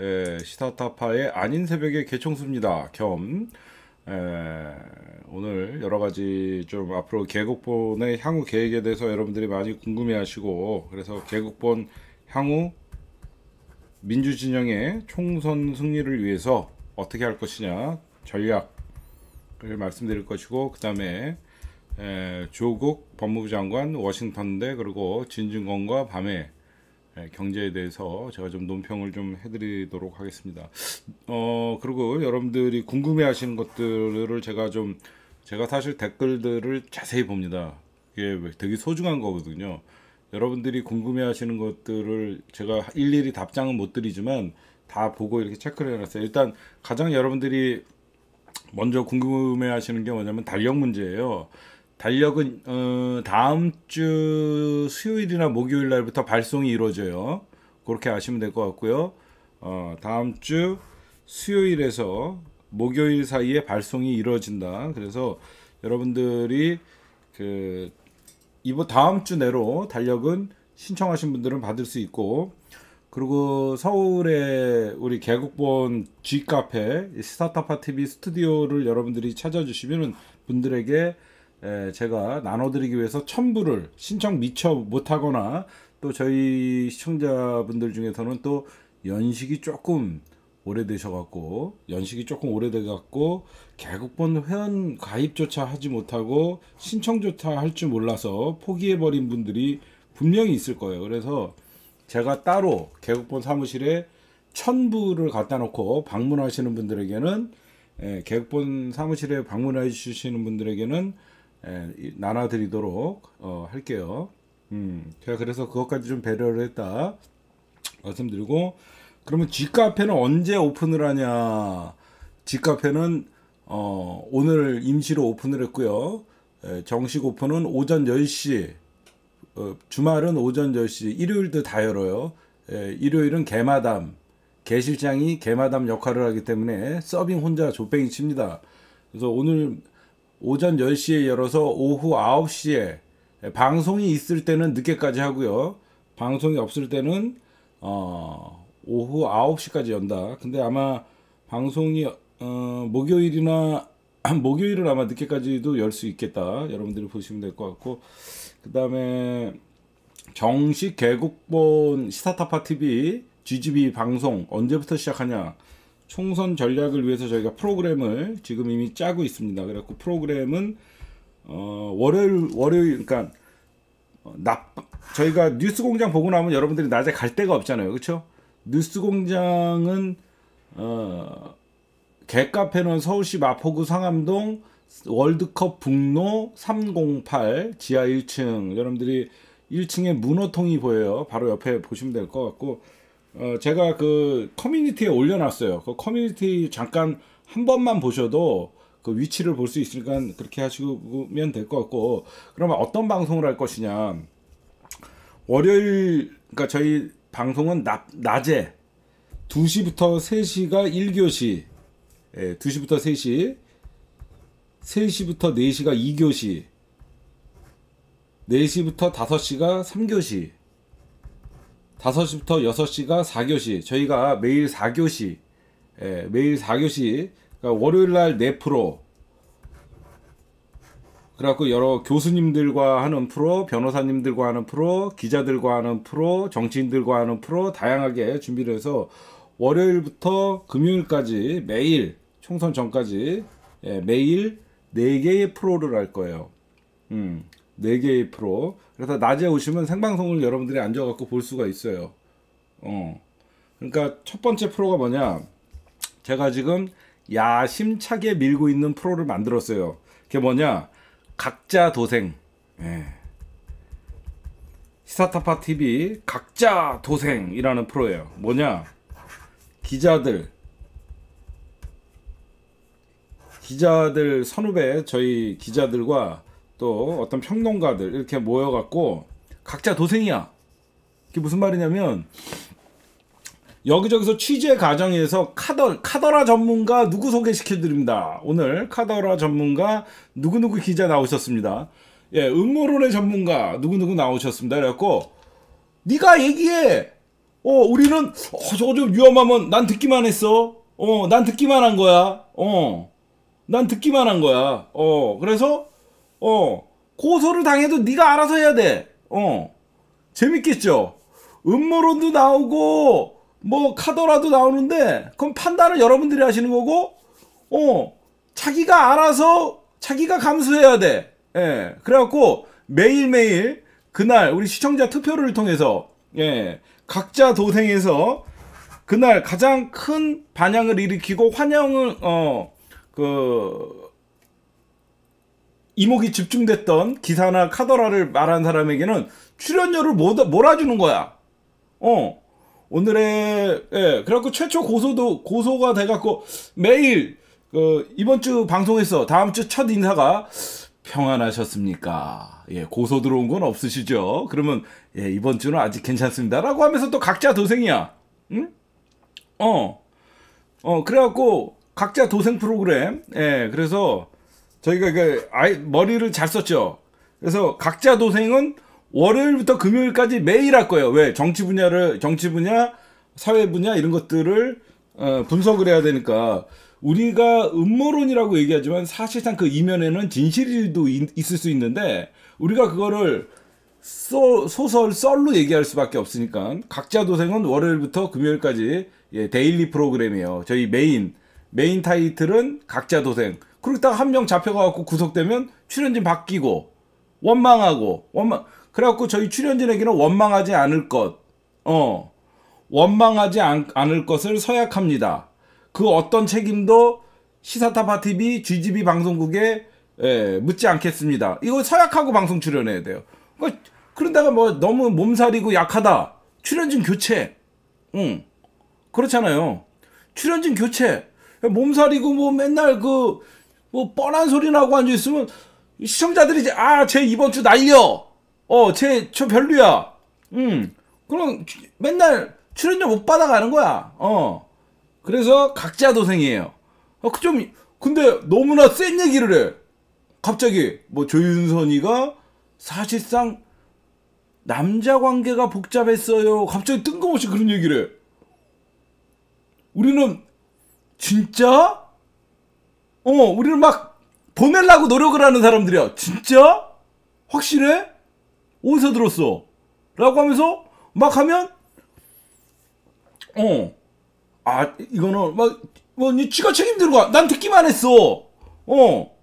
예, 시사타파의 아닌 새벽의 개총수입니다. 겸 예, 오늘 여러 가지 좀 앞으로 개국본의 향후 계획에 대해서 여러분들이 많이 궁금해하시고 그래서 개국본 향후 민주진영의 총선 승리를 위해서 어떻게 할 것이냐 전략을 말씀드릴 것이고 그 다음에 조국 법무부 장관 워싱턴대 그리고 진중권과 밤에 예, 경제에 대해서 제가 좀 논평을 좀 해드리도록 하겠습니다. 어 그리고 여러분들이 궁금해하시는 것들을 제가 좀 제가 사실 댓글들을 자세히 봅니다. 이게 되게 소중한 거거든요. 여러분들이 궁금해하시는 것들을 제가 일일이 답장은 못 드리지만 다 보고 이렇게 체크를 해놨어요. 일단 가장 여러분들이 먼저 궁금해하시는 게 뭐냐면 달력 문제예요. 달력은 어, 다음 주 수요일이나 목요일 날부터 발송이 이루어져요. 그렇게 아시면 될 것 같고요. 어, 다음 주 수요일에서 목요일 사이에 발송이 이루어진다. 그래서 여러분들이 그 이번 다음 주 내로 달력은 신청하신 분들은 받을 수 있고 그리고 서울에 우리 개국본 G 카페 스타트파 TV 스튜디오를 여러분들이 찾아주시면 분들에게 제가 나눠드리기 위해서 첨부를 신청 미처 못하거나 또 저희 시청자분들 중에서는 또 연식이 조금 오래되셔갖고 연식이 조금 오래돼갖고 개국본 회원 가입조차 하지 못하고 신청조차 할 줄 몰라서 포기해버린 분들이 분명히 있을 거예요. 그래서 제가 따로 개국본 사무실에 천부를 갖다 놓고 방문하시는 분들에게는 예, 개국본 사무실에 방문해 주시는 분들에게는 예, 나눠드리도록 어, 할게요. 음, 제가 그래서 그것까지 좀 배려를 했다 말씀드리고 그러면 G카페는 언제 오픈을 하냐? G카페는 어, 오늘 임시로 오픈을 했고요. 예, 정식 오픈은 오전 10시, 어, 주말은 오전 10시, 일요일도 다 열어요. 예, 일요일은 개마담, 개실장이 개마담 역할을 하기 때문에 서빙 혼자 조뱅이 칩니다. 그래서 오늘 오전 10시에 열어서 오후 9시에 방송이 있을 때는 늦게까지 하고요. 방송이 없을 때는 어, 오후 9시까지 연다. 근데 아마 방송이 어, 목요일이나 목요일은 아마 늦게까지도 열 수 있겠다. 여러분들이 보시면 될 것 같고 그 다음에 정식 개국본 시사타파 TV GGB 방송 언제부터 시작하냐? 총선 전략을 위해서 저희가 프로그램을 지금 이미 짜고 있습니다. 그래갖고 프로그램은 어, 월요일 월요일 그러니까 어, 나 저희가 뉴스 공장 보고 나면 여러분들이 낮에 갈 데가 없잖아요, 그렇죠? 뉴스 공장은 어, 개카페는 서울시 마포구 상암동 월드컵 북로 308 지하 1층 여러분들이 1층에 문어통이 보여요. 바로 옆에 보시면 될 것 같고 어, 제가 그 커뮤니티에 올려놨어요. 그 커뮤니티 잠깐 한 번만 보셔도 그 위치를 볼 수 있으니까 그렇게 하시면 될 것 같고 그러면 어떤 방송을 할 것이냐. 월요일 그러니까 저희 방송은 낮, 낮에 2시부터 3시가 1교시. 예, 2시부터 3시. 3시부터 4시가 2교시. 4시부터 5시가 3교시 5시부터 6시가 4교시. 저희가 매일 4교시. 예, 매일 4교시. 그러니까 월요일 날 4프로. 그래갖고 여러 교수님들과 하는 프로, 변호사님들과 하는 프로, 기자들과 하는 프로, 정치인들과 하는 프로 다양하게 준비를 해서 월요일부터 금요일까지 매일 총선 전까지 예, 매일 4개의 프로를 할 거예요. 음. 4개의 프로. 그래서 낮에 오시면 생방송을 여러분들이 앉아갖고 볼 수가 있어요. 어. 그러니까 첫 번째 프로가 뭐냐. 제가 지금 야심차게 밀고 있는 프로를 만들었어요. 그게 뭐냐. 각자 도생. 예. 시사타파 TV 각자 도생이라는 프로예요. 뭐냐. 기자들. 기자들 선후배 저희 기자들과 또 어떤 평론가들 이렇게 모여갖고 각자 도생이야. 그게 무슨 말이냐면 여기저기서 취재 과정에서 카더, 카더라 전문가 누구 소개시켜 드립니다. 오늘 카더라 전문가 누구누구 기자 나오셨습니다. 예, 음모론의 전문가 누구누구 나오셨습니다. 그래갖고 네가 얘기해. 어, 우리는, 어, 저거 좀 위험하면 난 듣기만 했어. 어, 난 듣기만 한 거야. 어, 난 듣기만 한 거야. 어, 그래서, 어, 고소를 당해도 네가 알아서 해야 돼. 어, 재밌겠죠? 음모론도 나오고, 뭐, 카더라도 나오는데, 그럼 판단을 여러분들이 하시는 거고, 어, 자기가 알아서, 자기가 감수해야 돼. 예, 그래갖고, 매일매일, 그날, 우리 시청자 투표를 통해서, 예, 각자 도생에서 그날 가장 큰 반향을 일으키고 환영을 어 그 이목이 집중됐던 기사나 카더라를 말한 사람에게는 출연료를 몰아주는 거야. 어 오늘의 예 그래갖고 최초 고소도 고소가 돼갖고 매일 그 이번 주 방송에서 다음 주 첫 인사가 평안하셨습니까? 예, 고소 들어온 건 없으시죠? 그러면 예, 이번 주는 아직 괜찮습니다라고 하면서 또 각자 도생이야. 응? 어. 어, 그래갖고 각자 도생 프로그램. 예, 그래서 저희가 그 아이 머리를 잘 썼죠. 그래서 각자 도생은 월요일부터 금요일까지 매일 할 거예요. 왜? 정치 분야를 정치 분야, 사회 분야 이런 것들을 어, 분석을 해야 되니까 우리가 음모론이라고 얘기하지만 사실상 그 이면에는 진실도 있을 수 있는데 우리가 그거를 소, 소설 썰로 얘기할 수밖에 없으니까 각자 도생은 월요일부터 금요일까지 예, daily 프로그램이에요. 저희 main main 타이틀은 각자 도생. 그러다가 한 명 잡혀가고 구속되면 출연진 바뀌고 원망하고 원망. 그래갖고 저희 출연진에게는 원망하지 않을 것, 어 원망하지 않, 않을 것을 서약합니다. 그 어떤 책임도 시사타파 TV, GGB 방송국에 예, 묻지 않겠습니다. 이거 서약하고 방송 출연해야 돼요. 그러니까 그런다가 뭐 너무 몸살이고 약하다. 출연진 교체. 응. 그렇잖아요. 출연진 교체. 몸살이고 뭐 맨날 그 뭐 뻔한 소리 나고 앉아 있으면 시청자들이 이제 아 쟤 이번 주 날려. 어쟤저 별로야. 음. 그럼 맨날 출연료 못 받아가는 거야. 어. 그래서 각자 도생이에요. 어, 그좀 근데 너무나 센 얘기를 해. 갑자기 뭐 조윤선이가 사실상 남자 관계가 복잡했어요. 갑자기 뜬금없이 그런 얘기를 해. 우리는 진짜? 어, 우리는 막 보내려고 노력을 하는 사람들이야. 진짜? 확실해? 어디서 들었어? 라고 하면서 막 하면 어. 아, 이거는 막 뭐, 니 지가 책임지는 거야. 난 듣기만 했어. 어.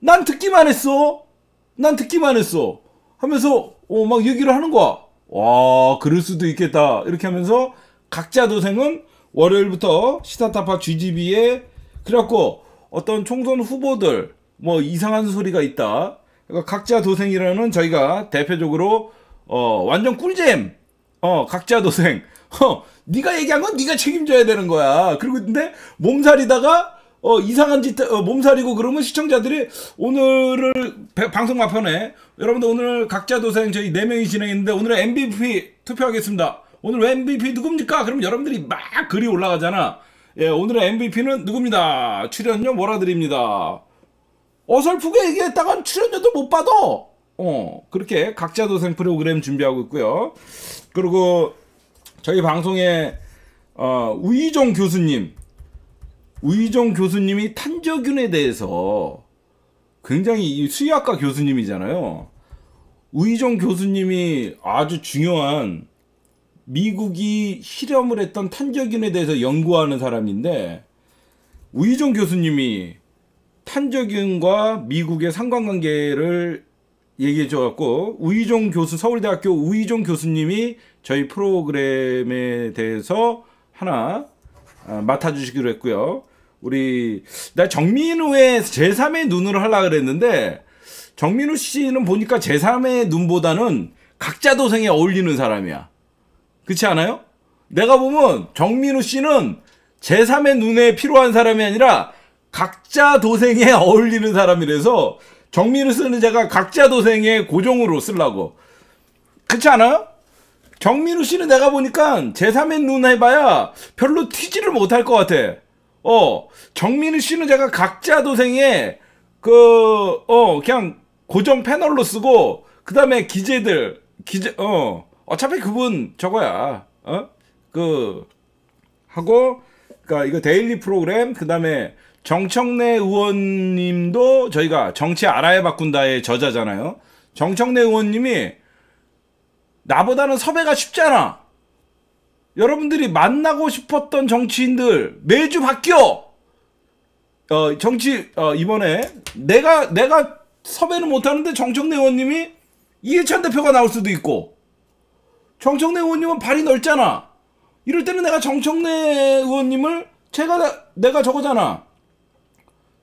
난 듣기만 했어. 난 듣기만 했어. 하면서 어, 막 얘기를 하는 거야. 와, 그럴 수도 있겠다. 이렇게 하면서 각자 도생은 월요일부터 시사타파 GGB에 그래갖고 어떤 총선 후보들 뭐 이상한 소리가 있다. 그러니까 각자 도생이라는 저희가 대표적으로 어 완전 꿀잼. 어 각자 도생. 어 네가 얘기한 건 네가 책임져야 되는 거야. 그리고 근데 몸살이다가 어, 이상한 짓, 어, 몸살이고 그러면 시청자들이 오늘을 배, 방송 마편에 여러분들 오늘 각자 도생 저희 4명이 진행했는데 오늘은 MVP 투표하겠습니다. 오늘 MVP 누굽니까? 그럼 여러분들이 막 글이 올라가잖아. 예, 오늘의 MVP는 누굽니다. 출연료 몰아드립니다. 어설프게 얘기했다간 출연료도 못 받아. 어, 그렇게 각자 도생 프로그램 준비하고 있고요. 그리고 저희 방송에 어, 우이종 교수님 우이종 교수님이 탄저균에 대해서 굉장히 수의학과 교수님이잖아요. 우이종 교수님이 아주 중요한 미국이 실험을 했던 탄저균에 대해서 연구하는 사람인데 우이종 교수님이 탄저균과 미국의 상관관계를 얘기해 줘갖고 우이종 교수 서울대학교 우이종 교수님이 저희 프로그램에 대해서 하나 아, 맡아주시기로 했고요. 우리 나 정민우의 제3의 눈으로 하려 그랬는데 정민우 씨는 보니까 제3의 눈보다는 각자 도생에 어울리는 사람이야. 그렇지 않아요? 내가 보면 정민우 씨는 제3의 눈에 필요한 사람이 아니라 각자 도생에 어울리는 사람이라서 정민우 쓰는 제가 각자 도생에 고정으로 쓰려고. 그렇지 않아요? 정민우 씨는 내가 보니까 제3의 눈 해봐야 별로 튀지를 못할 것 같아. 어, 정민우 씨는 제가 각자 도생에 그, 어, 그냥 고정 패널로 쓰고, 그 다음에 기재들, 기재, 어, 어차피 그분 저거야. 어? 그 하고 그러니까 이거 데일리 프로그램 그다음에 정청래 의원님도 저희가 정치 알아야 바꾼다의 저자잖아요. 정청래 의원님이 나보다는 섭외가 쉽잖아. 여러분들이 만나고 싶었던 정치인들 매주 바뀌어. 어 정치 어 이번에 내가 내가 섭외는 못하는데 정청래 의원님이 이해찬 대표가 나올 수도 있고 정청래 의원님은 발이 넓잖아. 이럴 때는 내가 정청래 의원님을 제가 내가 저거잖아.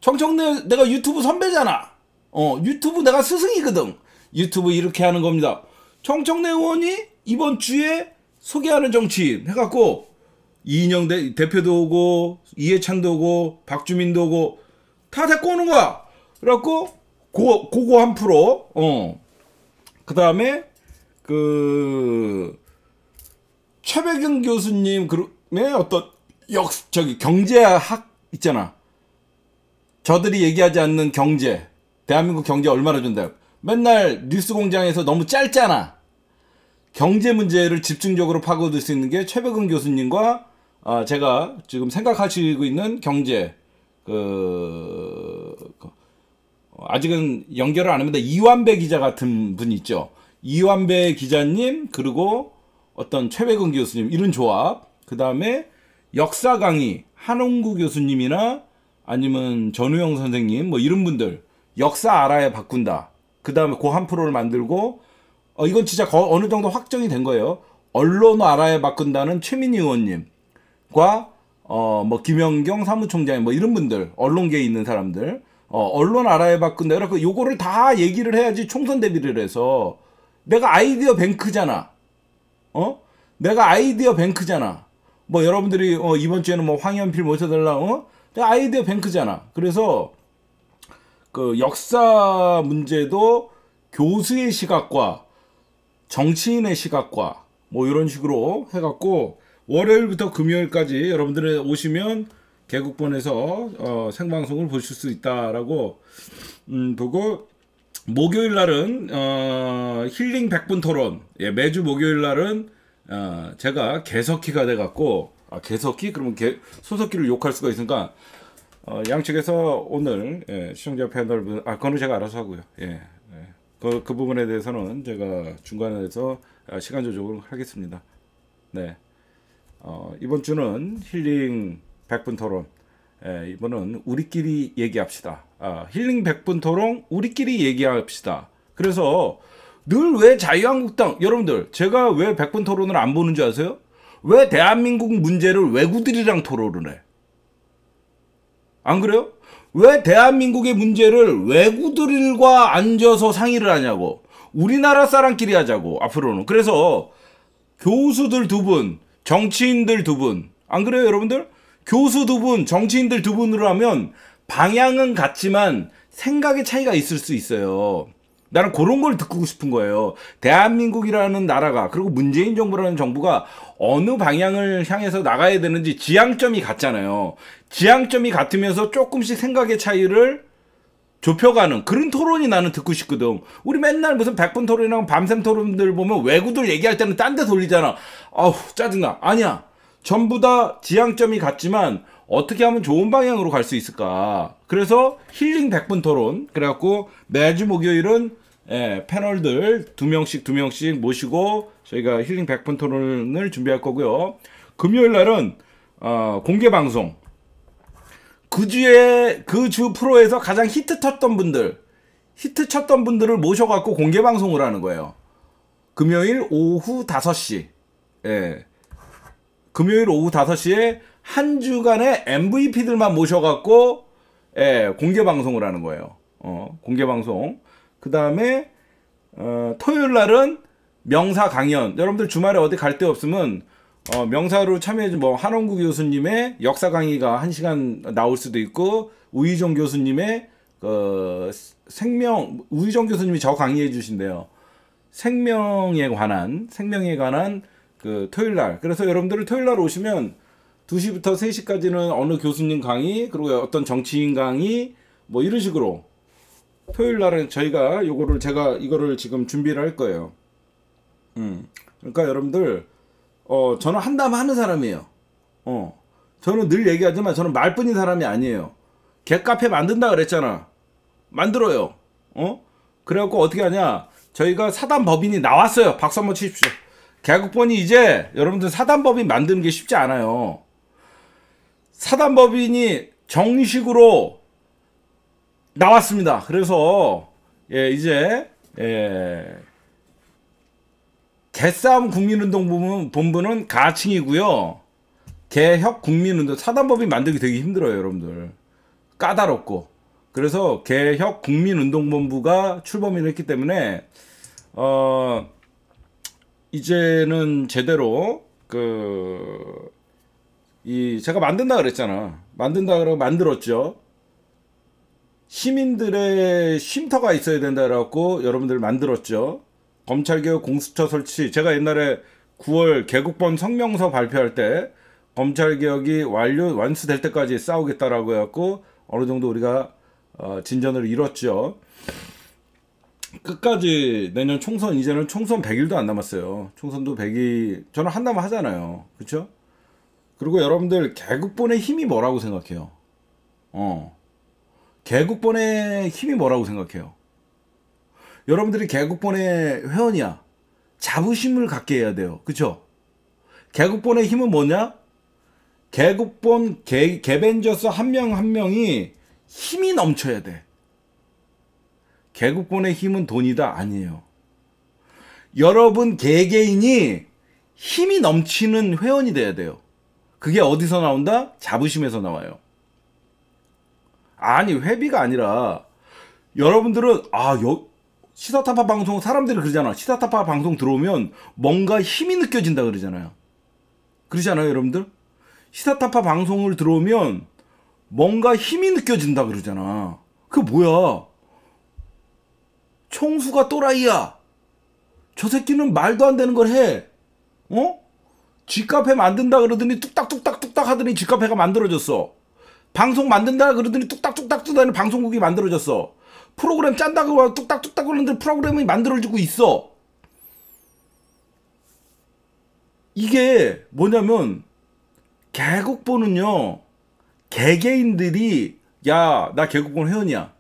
정청래 내가 유튜브 선배잖아. 어 유튜브 내가 스승이거든. 유튜브 이렇게 하는 겁니다. 정청래 의원이 이번 주에 소개하는 정치인 해갖고 이인영 대, 대표도 오고 이해찬도 오고 박주민도 오고 다 데리고 오는 거야. 그래갖고 고, 고거 한 프로 어. 그 다음에 그 최백영 교수님 그의 어떤 역 저기 경제학 있잖아. 저들이 얘기하지 않는 경제. 대한민국 경제 얼마나 좋은데. 맨날 뉴스 공장에서 너무 짧잖아. 경제 문제를 집중적으로 파고들 수 있는 게 최백은 교수님과 아, 제가 지금 생각하시고 있는 경제 그, 그 아직은 연결을 안 합니다. 이완배 기자 같은 분 있죠. 이완배 기자님 그리고 어떤 최백은 교수님 이런 조합 그 다음에 역사 강의 한홍구 교수님이나 아니면 전우영 선생님 뭐 이런 분들 역사 알아야 바꾼다. 그 다음에 그한 프로를 만들고 어 이건 진짜 거, 어느 정도 확정이 된 거예요. 언론 알아야 바꾼다는 최민희 의원님과 어 뭐 김영경 사무총장 뭐 이런 분들 언론계에 있는 사람들 어 언론 알아야 바꾼다. 그래서 요거를 다 얘기를 해야지 총선 대비를 해서 내가 아이디어 뱅크잖아. 어? 내가 아이디어 뱅크잖아. 뭐 여러분들이 어 이번 주에는 뭐 황현필 모셔달라 어? 내가 아이디어 뱅크잖아. 그래서 그 역사 문제도 교수의 시각과 정치인의 시각과 뭐 이런 식으로 해갖고 월요일부터 금요일까지 여러분들이 오시면 개국본에서 어, 생방송을 보실 수 있다라고 음, 보고 목요일 날은 어, 힐링 100분 토론 예, 매주 목요일 날은 어, 제가 개석기가 돼 갖고 아, 개석기 그러면 개, 소석기를 욕할 수가 있으니까 어, 양측에서 오늘 예, 시청자 패널 아 그거는 제가 알아서 하고요. 예, 예. 그, 그 부분에 대해서는 제가 중간에서 아, 시간 조정을 하겠습니다. 네. 어, 이번 주는 힐링 100분 토론. 예, 이번은 우리끼리 얘기합시다. 아, 힐링 100분 토론 우리끼리 얘기합시다. 그래서 늘 왜 자유한국당 여러분들 제가 왜 100분 토론을 안 보는 줄 아세요? 왜 대한민국 문제를 외구들이랑 토론을 해? 안 그래요? 왜 대한민국의 문제를 외구들과 앉아서 상의를 하냐고. 우리나라 사람끼리 하자고, 앞으로는. 그래서 교수들 두 분, 정치인들 두 분. 안 그래요, 여러분들? 교수 두 분, 정치인들 두 분으로 하면 방향은 같지만 생각의 차이가 있을 수 있어요. 나는 그런 걸 듣고 싶은 거예요. 대한민국이라는 나라가, 그리고 문재인 정부라는 정부가 어느 방향을 향해서 나가야 되는지 지향점이 같잖아요. 지향점이 같으면서 조금씩 생각의 차이를 좁혀가는 그런 토론이 나는 듣고 싶거든. 우리 맨날 무슨 백분 토론이랑 밤샘 토론들 보면 외구들 얘기할 때는 딴 데 돌리잖아. 아우, 짜증나. 아니야. 전부 다 지향점이 같지만 어떻게 하면 좋은 방향으로 갈 수 있을까. 그래서 힐링 백분 토론. 그래갖고 매주 목요일은 예, 패널들 두 명씩 두 명씩 모시고 저희가 힐링 백분 토론을 준비할 거고요. 금요일 날은 어, 공개 방송. 그 주에 그 주 프로에서 가장 히트 쳤던 분들, 히트 쳤던 분들을 모셔갖고 공개 방송을 하는 거예요. 금요일 오후 5시. 예. 금요일 오후 5시에 한 주간의 MVP들만 모셔갖고 예, 공개 방송을 하는 거예요. 어, 공개 방송. 그 다음에 어, 토요일 날은 명사 강연. 여러분들 주말에 어디 갈 데 없으면 어, 명사로 참여해 뭐 한원구 교수님의 역사 강의가 한 시간 나올 수도 있고 우희종 교수님의 그 생명 우희종 교수님이 저 강의해 주신대요. 생명에 관한 생명에 관한 그 토요일 날. 그래서 여러분들 토요일 날 오시면 2시부터 3시까지는 어느 교수님 강의 그리고 어떤 정치인 강의 뭐 이런 식으로 토요일 날은 저희가 요거를 제가 이거를 지금 준비를 할 거예요. 음. 그러니까 여러분들 어, 저는 한다면 하는 사람이에요. 어. 저는 늘 얘기하지만 저는 말뿐인 사람이 아니에요. 개카페 만든다 그랬잖아. 만들어요. 어? 그래갖고 어떻게 하냐. 저희가 사단 법인이 나왔어요. 박수 한번 치십시오. 개국본이 이제 여러분들 사단법인 만드는 게 쉽지 않아요. 사단법인이 정식으로 나왔습니다. 그래서 예, 이제 예, 개싸움 국민운동 본부는 가칭이고요. 개혁 국민운동 사단법인 만들기 되게 힘들어요, 여러분들. 까다롭고. 그래서 개혁 국민운동본부가 출범을 했기 때문에 어 이제는 제대로 그 이 제가 만든다 그랬잖아. 만든다 그러고 만들었죠. 시민들의 쉼터가 있어야 된다 그래갖고 여러분들 만들었죠. 검찰개혁 공수처 설치 제가 옛날에 9월 개국본 성명서 발표할 때 검찰개혁이 완료 완수될 때까지 싸우겠다라고 해갖고 어느 정도 우리가 어, 진전을 이뤘죠. 끝까지 내년 총선 이제는 총선 100일도 안 남았어요. 총선도 100일 저는 한다면 하잖아요. 그렇죠? 그리고 여러분들 개국본의 힘이 뭐라고 생각해요? 어. 개국본의 힘이 뭐라고 생각해요? 여러분들이 개국본의 회원이야. 자부심을 갖게 해야 돼요. 그쵸? 개국본의 힘은 뭐냐? 개국본 개, 개벤저스 한 명한 한 명이 힘이 넘쳐야 돼. 개국본의 힘은 돈이다 아니에요. 여러분 개개인이 힘이 넘치는 회원이 돼야 돼요. 그게 어디서 나온다? 자부심에서 나와요. 아니 회비가 아니라 여러분들은 아 여, 시사타파 방송 사람들이 그러잖아. 시사타파 방송 들어오면 뭔가 힘이 느껴진다 그러잖아요. 그러잖아요, 여러분들? 시사타파 방송을 들어오면 뭔가 힘이 느껴진다 그러잖아. 그 뭐야? 총수가 또라이야. 저 새끼는 말도 안 되는 걸 해. 어? 집카페 만든다 그러더니 뚝딱뚝딱 뚝딱 하더니 집카페가 만들어졌어. 방송 만든다 그러더니 뚝딱뚝딱 뜨더니 방송국이 만들어졌어. 프로그램 짠다 그러고 뚝딱뚝딱 그러는데 프로그램이 만들어지고 있어. 이게 뭐냐면 개국보는요. 개개인들이 야 나 개국본 회원이야.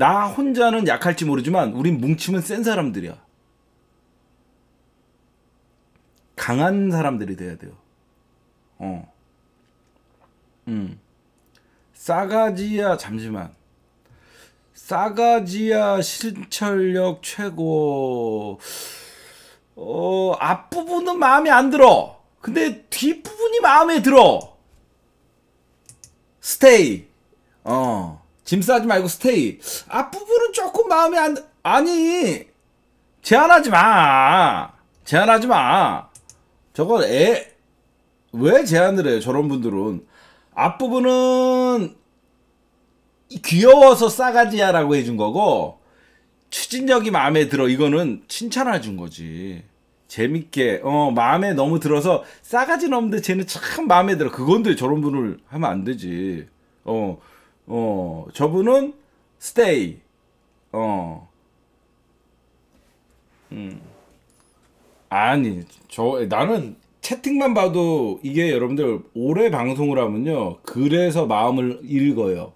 나 혼자는 약할지 모르지만 우린 뭉치면 센 사람들이야. 강한 사람들이 돼야 돼요. 어. 음. 싸가지야 잠시만. 싸가지야 실천력 최고. 어, 앞부분은 마음에 안 들어. 근데 뒷부분이 마음에 들어. 스테이. 어. 짐 싸지 말고 스테이. 앞부분은 조금 마음에 안, 아니. 제한하지 마. 제한하지 마. 저거 애, 왜 제한을 해요? 저런 분들은. 앞부분은 귀여워서 싸가지야 라고 해준 거고, 추진력이 마음에 들어. 이거는 칭찬해 준 거지. 재밌게 어 마음에 너무 들어서 싸가지 없는데 쟤는 참 마음에 들어 그건데 저런 분을 하면 안 되지 어 어 어, 저분은 스테이 어 음. 아니 저 나는 채팅만 봐도 이게 여러분들 오래 방송을 하면요 그래서 마음을 읽어요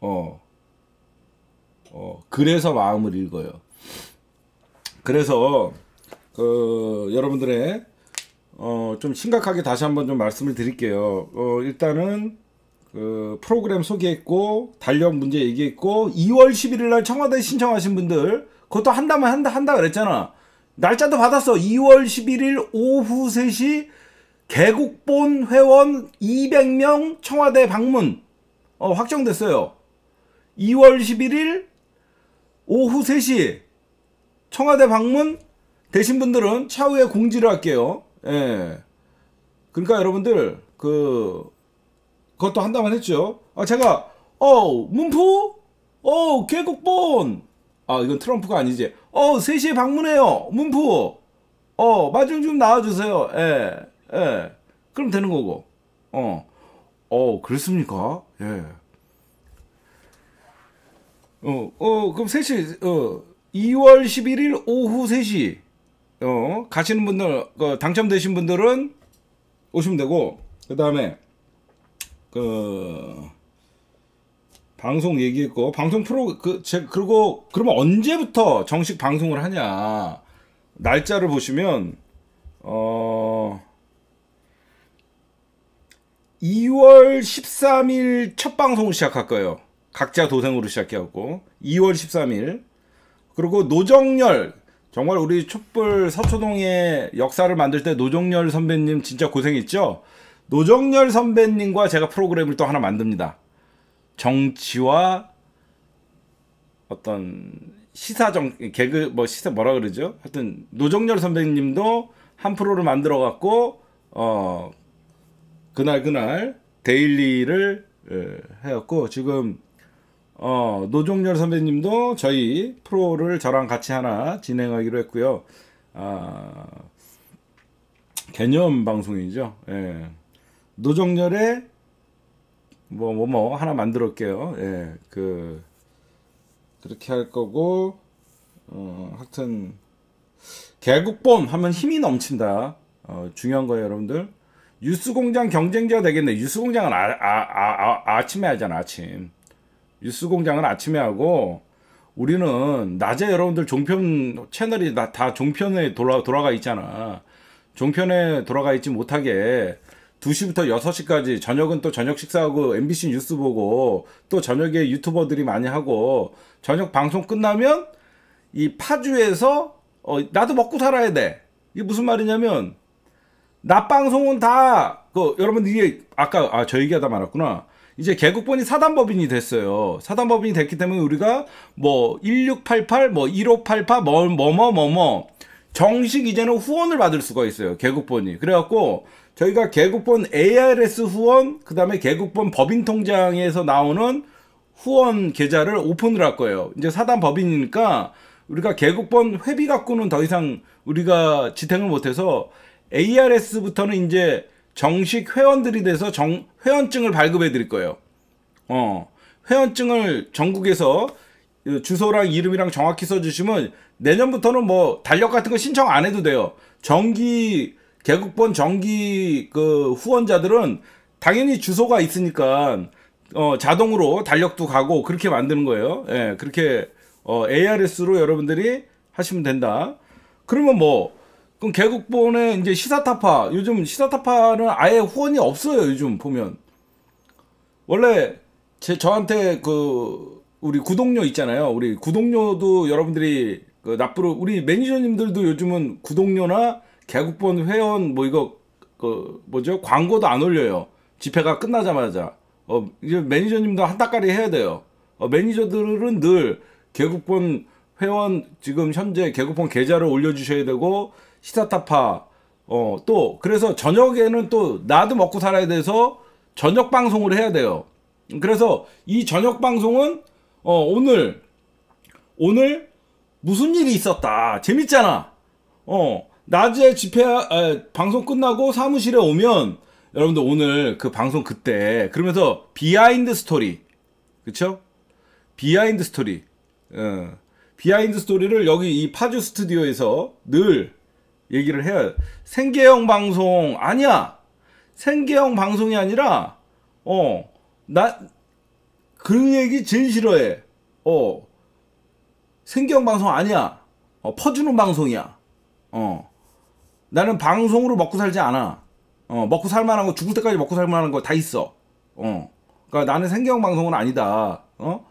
어 어, 그래서 마음을 읽어요. 그래서 그 여러분들의 어, 좀 심각하게 다시 한번 좀 말씀을 드릴게요. 어, 일단은 그 프로그램 소개했고 달력 문제 얘기했고 2월 11일 날 청와대 신청하신 분들 그것도 한다면 한다 한다 그랬잖아. 날짜도 받았어. 2월 11일 오후 3시 개국본 회원 200명 청와대 방문 어, 확정됐어요. 2월 11일 오후 3시 청와대 방문 되신 분들은 차후에 공지를 할게요. 예. 그러니까 여러분들 그 그것도 한다만 했죠. 아 제가 어 문프 어 개국본 아 이건 트럼프가 아니지. 어 3시에 방문해요. 문프 어 마중 좀 나와주세요. 예. 예. 그럼 되는 거고. 어. 어 그렇습니까? 예. 어, 어, 그럼 3시, 어, 2월 11일 오후 3시, 어, 가시는 분들 그 당첨되신 분들은 오시면 되고 그 다음에 그 방송 얘기했고 방송 프로 그 제 그리고 그러면 언제부터 정식 방송을 하냐 날짜를 보시면 어 2월 13일 첫 방송을 시작할 거예요. 각자 도생으로 시작해갖고 2월 13일 그리고 노정열 정말 우리 촛불 서초동의 역사를 만들 때 노정열 선배님 진짜 고생했죠. 노정열 선배님과 제가 프로그램을 또 하나 만듭니다. 정치와 어떤 시사정 개그 뭐 시사 뭐라 그러죠? 하여튼 노정열 선배님도 한 프로를 만들어 갖고 어 그날 그날 데일리를 해갖고 지금 어 노종열 선배님도 저희 프로를 저랑 같이 하나 진행하기로 했고요. 아 개념 방송이죠. 예. 노정열의 뭐 뭐뭐 뭐, 뭐 하나 만들었게요. 예. 그 그렇게 할 거고 어 하여튼 개국본 하면 힘이 넘친다. 어 중요한 거예요, 여러분들. 뉴스공장 경쟁자가 되겠네. 뉴스공장은 아, 아, 아, 아, 아 침에 하잖아, 아침. 뉴스공장은 아침에 하고 우리는 낮에 여러분들 종편 채널이 다, 다 종편에 돌아, 돌아가 있잖아. 종편에 돌아가 있지 못하게 2시부터 6시까지 저녁은 또 저녁 식사하고 MBC 뉴스 보고 또 저녁에 유튜버들이 많이 하고 저녁 방송 끝나면 이 파주에서 어, 나도 먹고 살아야 돼. 이게 무슨 말이냐면 낮 방송은 다 그 여러분 이게 아까 아 저 얘기하다 말았구나. 이제 개국본이 사단법인이 됐어요. 사단법인이 됐기 때문에 우리가 뭐 1688, 뭐 1588, 뭐 뭐뭐 뭐뭐 정식 이제는 후원을 받을 수가 있어요. 개국본이. 그래갖고 저희가 개국본 ARS 후원, 그 다음에 개국본 법인 통장에서 나오는 후원 계좌를 오픈을 할 거예요. 이제 사단 법인이니까 우리가 개국본 회비 갖고는 더 이상 우리가 지탱을 못해서 ARS부터는 이제 정식 회원들이 돼서 정, 회원증을 발급해 드릴 거예요. 어, 회원증을 전국에서 주소랑 이름이랑 정확히 써주시면 내년부터는 뭐 달력 같은 거 신청 안 해도 돼요. 정기 개국본 정기 그 후원자들은 당연히 주소가 있으니까 어 자동으로 달력도 가고 그렇게 만드는 거예요. 예, 그렇게 어 ARS로 여러분들이 하시면 된다. 그러면 뭐 그럼 개국본에 이제 시사타파 요즘 시사타파는 아예 후원이 없어요 요즘 보면 원래 제 저한테 그 우리 구독료 있잖아요 우리 구독료도 여러분들이 그 납부를 우리 매니저님들도 요즘은 구독료나 개국본 회원 뭐 이거 그 뭐죠? 광고도 안 올려요. 집회가 끝나자마자. 어 이제 매니저님도 한 달까지 해야 돼요. 어, 매니저들은 늘 개국본 회원 지금 현재 개국본 계좌를 올려주셔야 되고 시사타파 어 또 그래서 저녁에는 또 나도 먹고 살아야 돼서 저녁 방송을 해야 돼요. 그래서 이 저녁 방송은 어 오늘 오늘 무슨 일이 있었다. 재밌잖아. 어 낮에 집회 에, 방송 끝나고 사무실에 오면 여러분들 오늘 그 방송 그때 그러면서 behind story 그쵸? behind story 어, behind story를 여기 이 파주 스튜디오에서 늘 얘기를 해야 생계형 방송 아니야. 생계형 방송이 아니라 어나 그 얘기 제일 싫어해. 어 생계형 방송 아니야. 어 퍼주는 방송이야. 어 나는 방송으로 먹고 살지 않아. 어 먹고 살만한 거 죽을 때까지 먹고 살만한 거 다 있어. 어 그러니까 나는 생계형 방송은 아니다. 어?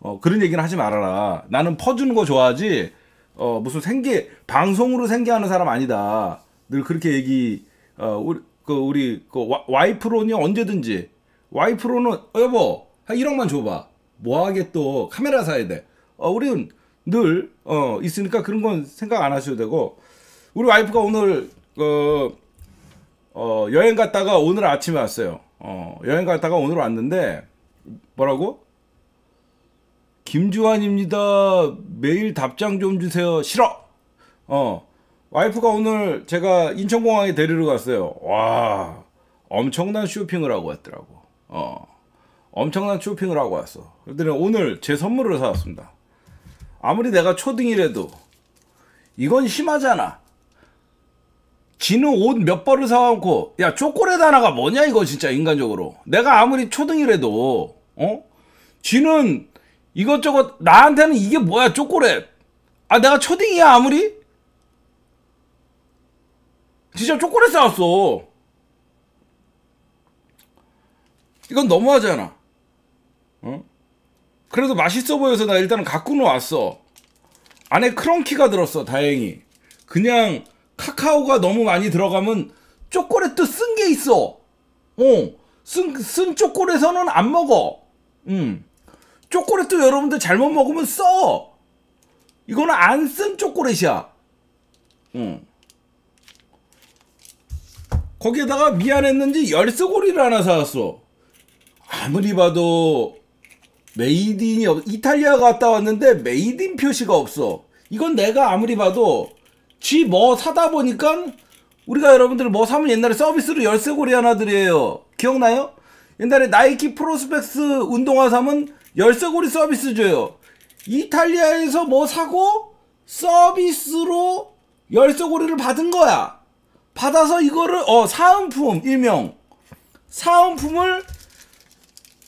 어 그런 얘기는 하지 말아라. 나는 퍼주는 거 좋아하지. 어 무슨 생계 방송으로 생계하는 사람 아니다. 늘 그렇게 얘기 어 우리 그 우리 그 와 이프로니 언제든지 와이프로는 어, 여보 한 1억만 줘봐. 뭐하게 또 카메라 사야 돼. 어 우리는 늘 어 있으니까 그런 건 생각 안 하셔도 되고 우리 와이프가 오늘 그 어, 여행 갔다가 오늘 아침에 왔어요. 어, 여행 갔다가 오늘 왔는데 뭐라고? 김주환입니다. 매일 답장 좀 주세요. 싫어. 어. 와이프가 오늘 제가 인천공항에 데리러 갔어요. 와. 엄청난 쇼핑을 하고 왔더라고. 어. 엄청난 쇼핑을 하고 왔어. 그랬더니 오늘 제 선물을 사왔습니다. 아무리 내가 초딩이라도 이건 심하잖아. 지는 옷몇 벌을 사와놓고 야 초콜릿 하나가 뭐냐 이거 진짜 인간적으로. 내가 아무리 초등이라도 어? 지는 이것저것 나한테는 이게 뭐야 초콜릿. 아 내가 초딩이야 아무리? 진짜 초콜릿 사왔어. 이건 너무하잖아. 어? 그래도 맛있어 보여서 나 일단은 갖고는 왔어. 안에 크런키가 들었어 다행히. 그냥 카카오가 너무 많이 들어가면 초콜릿도 쓴 게 있어. 어, 쓴, 쓴 초콜릿에서는 안 먹어. 음. 초콜릿도 여러분들 잘못 먹으면 써. 이거는 안 쓴 초콜릿이야. 음. 거기에다가 미안했는지 열쇠고리를 하나 사왔어. 아무리 봐도 made in이 없, 이탈리아 갔다 왔는데 made in 표시가 없어. 이건 내가 아무리 봐도 쥐 뭐 사다 보니까 우리가 여러분들 뭐 사면 옛날에 서비스로 열쇠고리 하나 드려요. 기억나요? 옛날에 나이키 프로스펙스 운동화 사면 열쇠고리 서비스 줘요. 이탈리아에서 뭐 사고 서비스로 열쇠고리를 받은 거야. 받아서 이거를 어 사은품 일명 사은품을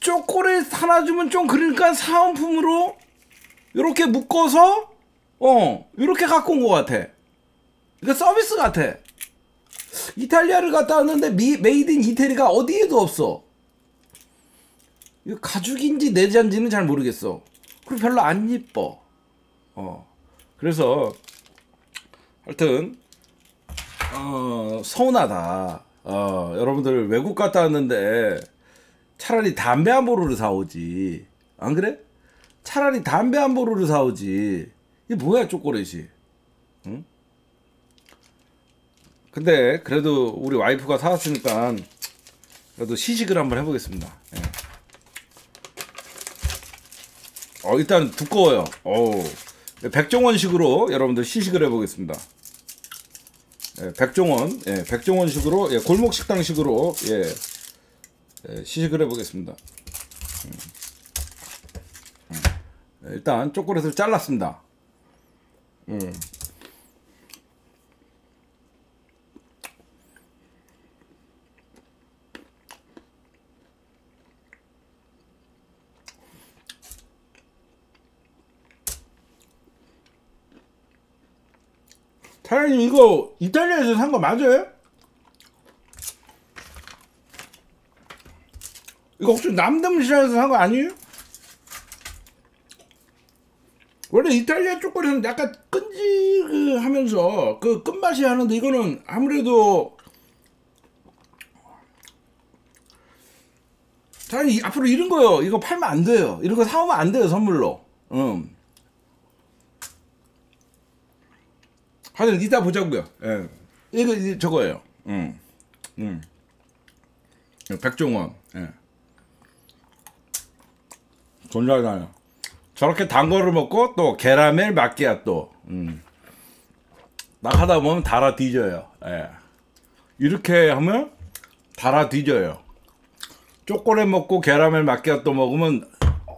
초콜릿 하나 주면 좀 그러니까 사은품으로 이렇게 묶어서 어 이렇게 갖고 온 것 같아. 이거 서비스 같아. 이탈리아를 갔다 왔는데 미, made in 이태리가 어디에도 없어. 이거 가죽인지 내장인지는 잘 모르겠어. 그리고 별로 안 이뻐. 어. 그래서 하여튼 어, 서운하다. 어, 여러분들 외국 갔다 왔는데 차라리 담배 한 보루를 사오지. 안 그래? 차라리 담배 한 보루를 사오지. 이게 뭐야 초콜릿이? 응? 근데 그래도 우리 와이프가 사왔으니까 그래도 시식을 한번 해보겠습니다. 예. 어 일단 두꺼워요. 어 백종원식으로 여러분들 시식을 해보겠습니다. 예, 백종원, 예, 백종원식으로 예, 골목 식당식으로 예, 예, 시식을 해보겠습니다. 음. 음. 일단 초콜릿을 잘랐습니다. 음. 사장님 이거 이탈리아에서 산 거 맞아요? 이거 혹시 남대문시장에서 산 거 아니에요? 원래 이탈리아 초콜릿은 약간 끈질하면서 그 끝맛이 하는데 이거는 아무래도 사장님 앞으로 이런 거요 이거 팔면 안 돼요 이런 거 사오면 안 돼요 선물로 음. 하여튼 이따 보자고요. 예. 이거, 이거 저거예요. 음. 음. 백종원. 예. 존잘하요 저렇게 단 거를 먹고 또 게라멜 마끼아또. 음. 막 하다 보면 달아 뒤져요. 예. 이렇게 하면 달아 뒤져요. 초콜릿 먹고 게라멜 마끼아또 먹으면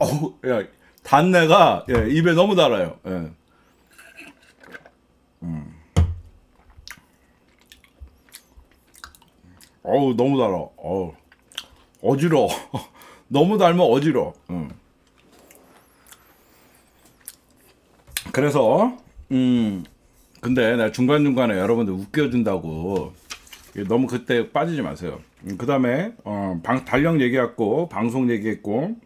어우, 야, 단내가 예, 입에 너무 달아요. 예. 음. 어우 너무 달아. 어우 어지러. 너무 달면 어지러. 음. 그래서 음 근데 나 중간 중간에 여러분들 웃겨준다고 너무 그때 빠지지 마세요. 음, 그 다음에 어, 방 달력 얘기했고 방송 얘기했고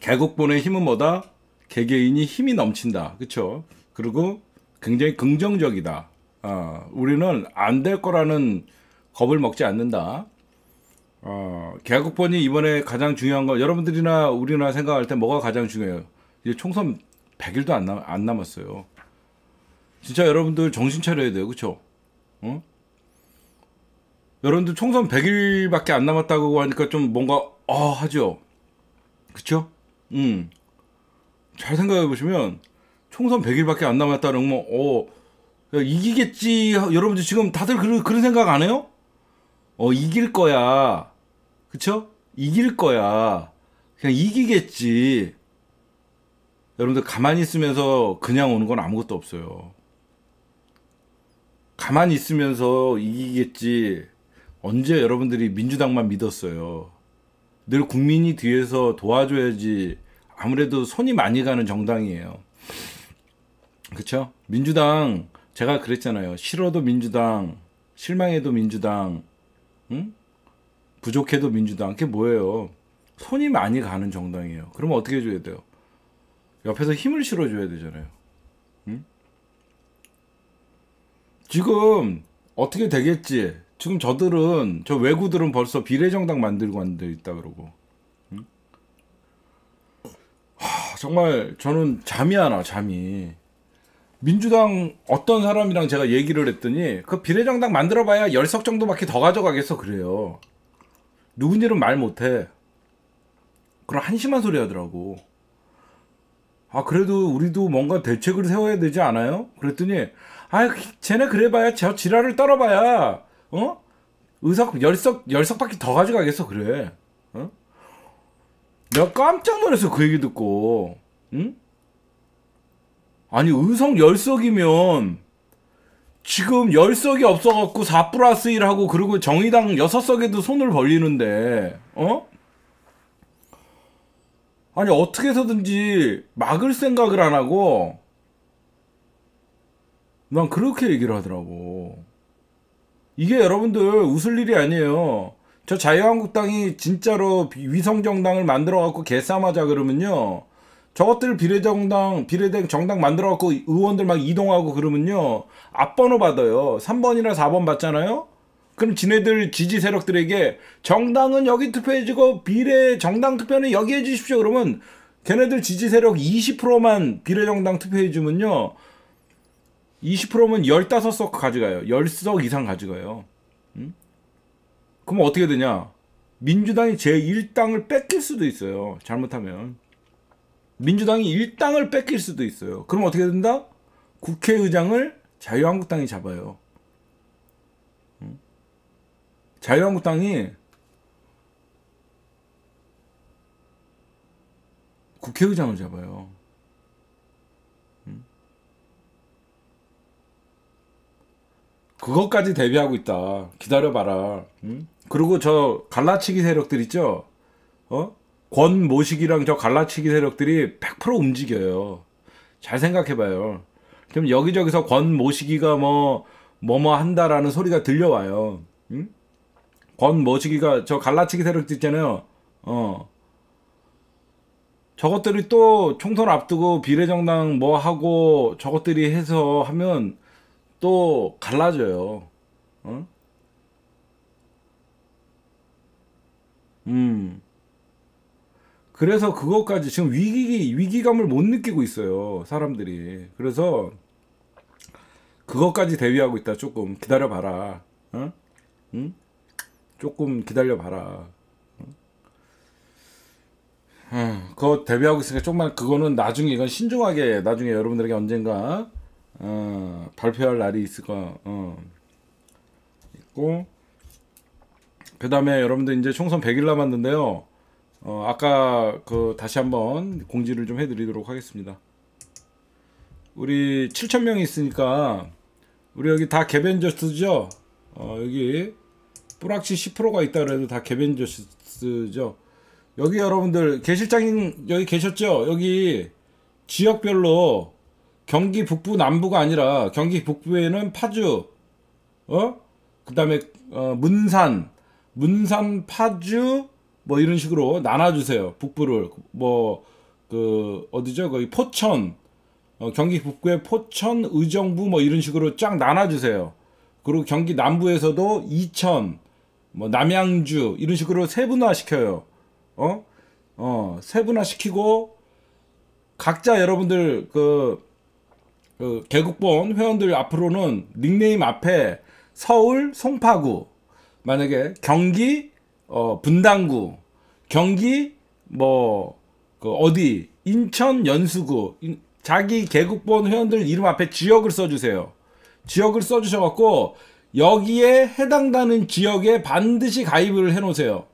개국본의 힘은 뭐다? 개개인이 힘이 넘친다. 그쵸? 그리고 굉장히 긍정적이다. 어, 우리는 안 될 거라는 겁을 먹지 않는다. 어, 개국본이 이번에 가장 중요한 건 여러분들이나 우리나 생각할 때 뭐가 가장 중요해요? 이제 총선 100일도 안, 남, 안 남았어요. 진짜 여러분들 정신 차려야 돼요. 그쵸? 어? 여러분들 총선 100일밖에 안 남았다고 하니까 좀 뭔가, 어, 하죠? 그쵸? 음. 잘 생각해 보시면, 총선 100일밖에 안 남았다는 뭐, 어, 이기겠지. 여러분들 지금 다들 그런, 그런 생각 안 해요? 어, 이길 거야. 그쵸? 이길 거야. 그냥 이기겠지. 여러분들 가만히 있으면서 그냥 오는 건 아무것도 없어요. 가만히 있으면서 이기겠지. 언제 여러분들이 민주당만 믿었어요. 늘 국민이 뒤에서 도와줘야지. 아무래도 손이 많이 가는 정당이에요. 그쵸? 민주당, 제가 그랬잖아요. 싫어도 민주당, 실망해도 민주당, 응? 부족해도 민주당. 그게 뭐예요? 손이 많이 가는 정당이에요. 그러면 어떻게 해줘야 돼요? 옆에서 힘을 실어줘야 되잖아요. 응? 지금 어떻게 되겠지? 지금 저들은 저 외구들은 벌써 비례정당 만들고 앉아 있다 그러고 응? 하, 정말 저는 잠이 안 와 잠이 민주당 어떤 사람이랑 제가 얘기를 했더니 그 비례정당 만들어봐야 열석 정도밖에 더 가져가겠어 그래요 누군지는 말 못해 그런 한심한 소리 하더라고 아 그래도 우리도 뭔가 대책을 세워야 되지 않아요? 그랬더니 아 쟤네 그래봐야 저 지랄을 떨어봐야 어 의석 열석 열석밖에 더 가져가겠어 그래 어? 내가 깜짝 놀랐어 그 얘기 듣고 응? 아니 의석 열석이면 지금 열석이 없어갖고 4 플러스 1 하고 그리고 정의당 6석에도 손을 벌리는데 어? 아니 어떻게 해서든지 막을 생각을 안 하고 난 그렇게 얘기를 하더라고. 이게 여러분들 웃을 일이 아니에요. 저 자유한국당이 진짜로 위성정당을 만들어갖고 개싸움하자 그러면요. 저것들 비례정당, 비례된 정당 만들어 갖고 의원들 막 이동하고 그러면요. 앞번호 받아요. 3번이나 4번 받잖아요? 그럼 지네들 지지 세력들에게 정당은 여기 투표해 주고 비례 정당 투표는 여기 해 주십시오. 그러면 걔네들 지지 세력 20%만 비례 정당 투표해 주면요. 20%면 15석 가져가요. 10석 이상 가져가요. 응? 그럼 어떻게 되냐? 민주당이 제1당을 뺏길 수도 있어요. 잘못하면. 민주당이 1당을 뺏길 수도 있어요. 그럼 어떻게 된다? 국회의장을 자유한국당이 잡아요. 자유한국당이 국회의장을 잡아요. 그것까지 대비하고 있다. 기다려봐라. 응? 그리고 저 갈라치기 세력들 있죠? 어? 권 모식이랑 저 갈라치기 세력들이 100% 움직여요. 잘 생각해봐요. 그럼 여기저기서 권 모시기가 뭐, 뭐뭐 한다라는 소리가 들려와요. 응? 권 모시기가 저 갈라치기 세력들 있잖아요. 어. 저것들이 또 총선 앞두고 비례정당 뭐 하고 저것들이 해서 하면 또 갈라져요. 어? 음. 그래서 그것까지 지금 위기 위기감을 못 느끼고 있어요 사람들이. 그래서 그것까지 대비하고 있다. 조금 기다려 봐라. 어? 응? 조금 기다려 봐라. 어? 그거 대비하고 있으니까 조금만 그거는 나중에 이건 신중하게 나중에 여러분들에게 언젠가 어, 발표할 날이 있을 거 어, 있고 그 다음에 여러분들 이제 총선 100일 남았는데요. 어, 아까 그 다시 한번 공지를 좀 해드리도록 하겠습니다. 우리 7,000명이 있으니까 우리 여기 다 개벤저스죠. 어, 여기 뿌락치 10%가 있다 그래도 다 개벤저스죠. 여기 여러분들 개실장님 여기 계셨죠? 여기 지역별로 경기 북부 남부가 아니라 경기 북부에는 파주, 어? 그 다음에 어, 문산, 문산 파주 뭐 이런 식으로 나눠주세요. 북부를 뭐 그 어디죠? 거기 포천, 어, 경기 북부의 포천, 의정부 뭐 이런 식으로 쫙 나눠주세요. 그리고 경기 남부에서도 이천, 뭐 남양주 이런 식으로 세분화 시켜요. 어? 어, 세분화 시키고 각자 여러분들 그, 그 개국본 회원들 앞으로는 닉네임 앞에 서울 송파구 만약에 경기 어 분당구 경기 뭐 그 어디 인천 연수구 자기 개국본 회원들 이름 앞에 지역을 써주세요. 지역을 써주셔갖고 여기에 해당되는 지역에 반드시 가입을 해놓으세요.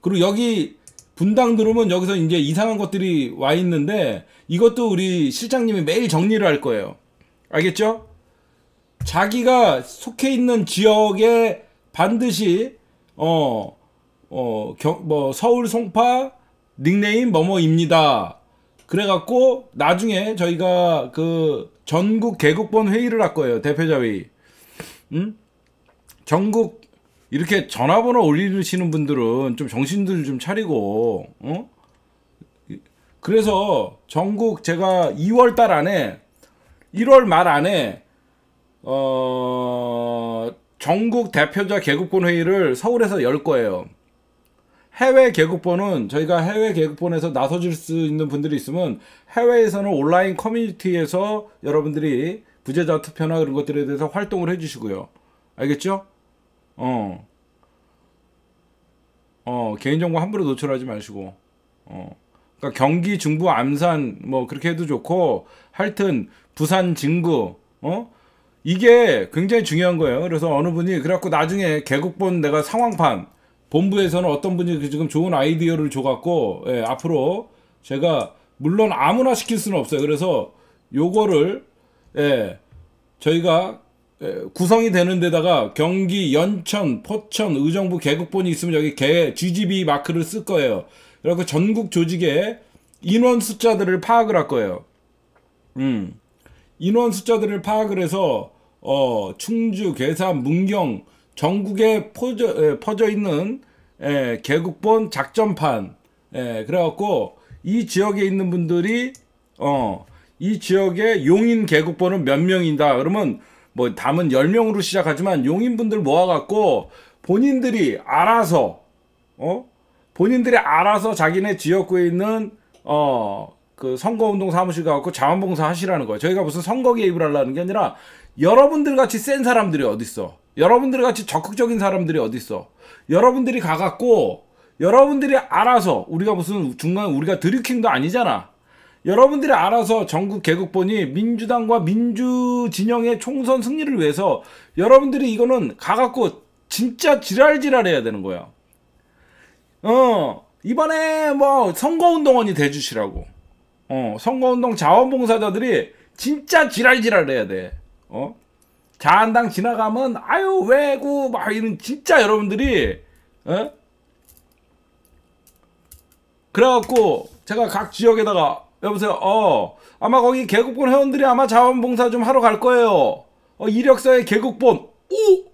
그리고 여기 분당 들어오면 여기서 이제 이상한 것들이 와 있는데 이것도 우리 실장님이 매일 정리를 할 거예요. 알겠죠? 자기가 속해 있는 지역에 반드시 어, 어, 경, 뭐, 서울 송파 닉네임 뭐뭐입니다. 그래갖고 나중에 저희가 그 전국 개국본 회의를 할 거예요. 대표자 회의. 응? 전국 이렇게 전화번호 올리시는 분들은 좀 정신들 좀 차리고, 어? 그래서 전국 제가 2월 달 안에 1월 말 안에 어 전국 대표자 개국본 회의를 서울에서 열 거예요. 해외 개국본은 저희가 해외 개국본에서 나서줄 수 있는 분들이 있으면 해외에서는 온라인 커뮤니티에서 여러분들이 부재자 투표나 그런 것들에 대해서 활동을 해주시고요. 알겠죠? 어. 어, 개인정보 함부로 노출하지 마시고. 어. 그러니까 경기 중부 암산 뭐 그렇게 해도 좋고 하여튼 부산 진구 어 이게 굉장히 중요한 거예요. 그래서 어느 분이 그래갖고 나중에 개국본 내가 상황판 본부에서는 어떤 분이 지금 좋은 아이디어를 줘갖고 예, 앞으로 제가 물론 아무나 시킬 수는 없어요. 그래서 요거를 예, 저희가 예, 구성이 되는 데다가 경기, 연천, 포천, 의정부 개국본이 있으면 여기 개 GGB 마크를 쓸 거예요. 그리고 전국 조직의 인원 숫자들을 파악을 할 거예요. 음. 인원 숫자들을 파악을 해서 어, 충주, 괴산, 문경 전국에 퍼져, 에, 퍼져 있는 에, 개국본 작전판 에, 그래갖고 이 지역에 있는 분들이 어, 이 지역의 용인 개국본은 몇 명인다. 그러면 뭐 담은 10명으로 시작하지만 용인분들 모아갖고 본인들이 알아서 어? 본인들이 알아서 자기네 지역구에 있는 어 그 선거운동 사무실 가갖고 자원봉사 하시라는 거예요. 저희가 무슨 선거 개입을 하려는 게 아니라 여러분들 같이 센 사람들이 어딨어? 여러분들 같이 적극적인 사람들이 어딨어? 여러분들이 가갖고 여러분들이 알아서 우리가 무슨 중간 우리가 드리킹도 아니잖아. 여러분들이 알아서 전국 개국본이 민주당과 민주 진영의 총선 승리를 위해서 여러분들이 이거는 가갖고 진짜 지랄지랄 해야 되는 거야. 어, 이번에 뭐 선거운동원이 돼주시라고. 어, 선거운동 자원봉사자들이 진짜 지랄지랄 해야 돼. 어? 자한당 지나가면, 아유, 왜구, 막 이런, 진짜 여러분들이, 어? 그래갖고, 제가 각 지역에다가, 여보세요, 어, 아마 거기 개국본 회원들이 아마 자원봉사 좀 하러 갈 거예요. 어, 이력서에 개국본, 오!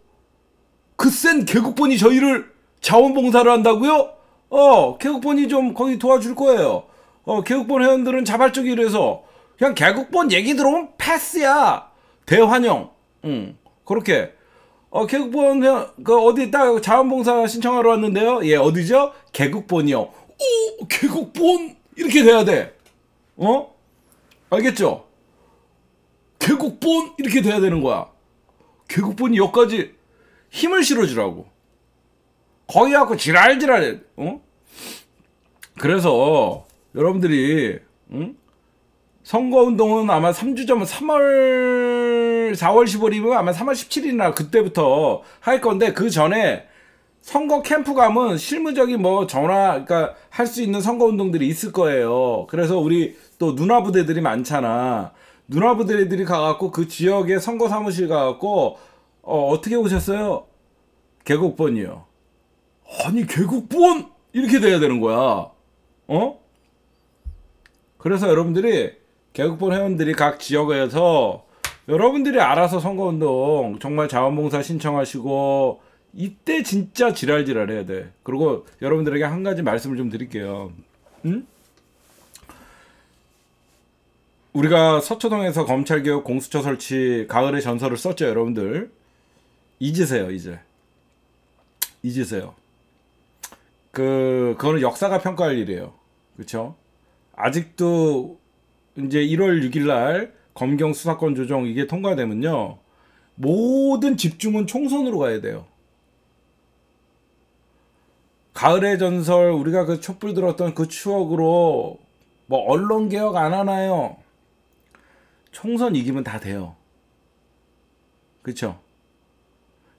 그센 개국본이 저희를 자원봉사를 한다고요? 어, 개국본이 좀 거기 도와줄 거예요. 어, 개국본 회원들은 자발적이 이래서 그냥 개국본 얘기 들어오면 패스야. 대환영. 응. 그렇게. 어, 회원, 그 어디 딱 자원봉사 신청하러 왔는데요. 예, 어디죠? 개국본이요. 오, 개국본! 이렇게 돼야 돼. 어? 알겠죠? 개국본! 이렇게 돼야 되는 거야. 개국본이 여기까지 힘을 실어주라고. 거기 갖고 지랄지랄해. 어? 그래서 여러분들이 응? 선거운동은 아마 3주 전 3월 4월 15일이면 아마 3월 17일이나 그때부터 할 건데 그 전에 선거 캠프 가면 실무적인 뭐 전화 그러니까 할 수 있는 선거 운동들이 있을 거예요. 그래서 우리 또 누나 부대들이 많잖아. 누나 부대들이 가갖고 그 지역의 선거 사무실 가갖고 어, 어떻게 오셨어요? 개국번이요. 아니 개국본 이렇게 돼야 되는 거야. 어? 그래서 여러분들이 개국본 회원들이 각 지역에서 여러분들이 알아서 선거운동 정말 자원봉사 신청하시고 이때 진짜 지랄지랄 해야 돼. 그리고 여러분들에게 한 가지 말씀을 좀 드릴게요. 응? 우리가 서초동에서 검찰개혁 공수처 설치 가을의 전설을 썼죠, 여러분들. 잊으세요, 이제. 잊으세요. 그 그거는 역사가 평가할 일이에요. 그렇죠? 아직도 이제 1월 6일 날 검경 수사권 조정 이게 통과되면요. 모든 집중은 총선으로 가야 돼요. 가을의 전설 우리가 그 촛불 들었던 그 추억으로 뭐 언론 개혁 안 하나요? 총선 이기면 다 돼요. 그렇죠?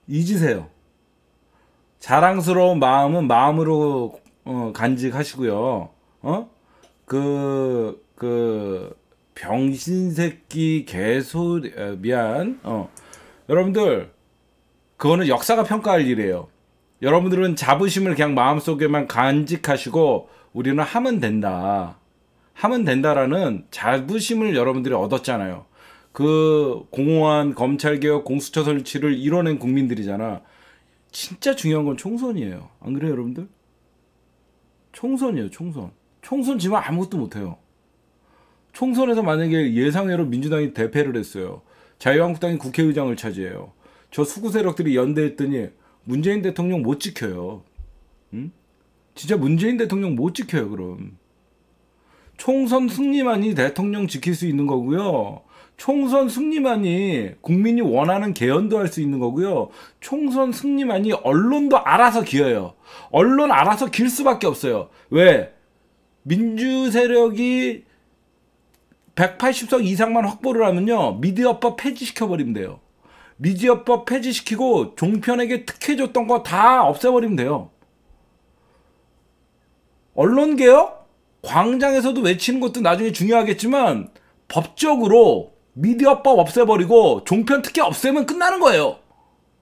잊으세요. 자랑스러운 마음은 마음으로 어, 간직하시고요. 어? 그, 그, 병신 새끼 개소, 어, 미안. 어. 여러분들 그거는 역사가 평가할 일이에요. 여러분들은 자부심을 그냥 마음속에만 간직하시고 우리는 하면 된다. 하면 된다라는 자부심을 여러분들이 얻었잖아요. 그 공허한 검찰개혁 공수처 설치를 이뤄낸 국민들이잖아. 진짜 중요한 건 총선이에요. 안 그래요, 여러분들? 총선이에요, 총선. 총선 지금 아무것도 못해요. 총선에서 만약에 예상외로 민주당이 대패를 했어요. 자유한국당이 국회의장을 차지해요. 저 수구 세력들이 연대했더니 문재인 대통령 못 지켜요. 응? 진짜 문재인 대통령 못 지켜요, 그럼. 총선 승리만이 대통령 지킬 수 있는 거고요. 총선 승리만이 국민이 원하는 개헌도 할 수 있는 거고요. 총선 승리만이 언론도 알아서 기어요. 언론 알아서 길 수밖에 없어요. 왜? 민주 세력이 180석 이상만 확보를 하면요. 미디어법 폐지시켜버리면 돼요. 미디어법 폐지시키고 종편에게 특혜 줬던 거 다 없애버리면 돼요. 언론개혁? 광장에서도 외치는 것도 나중에 중요하겠지만 법적으로 미디어법 없애버리고 종편 특혜 없애면 끝나는 거예요.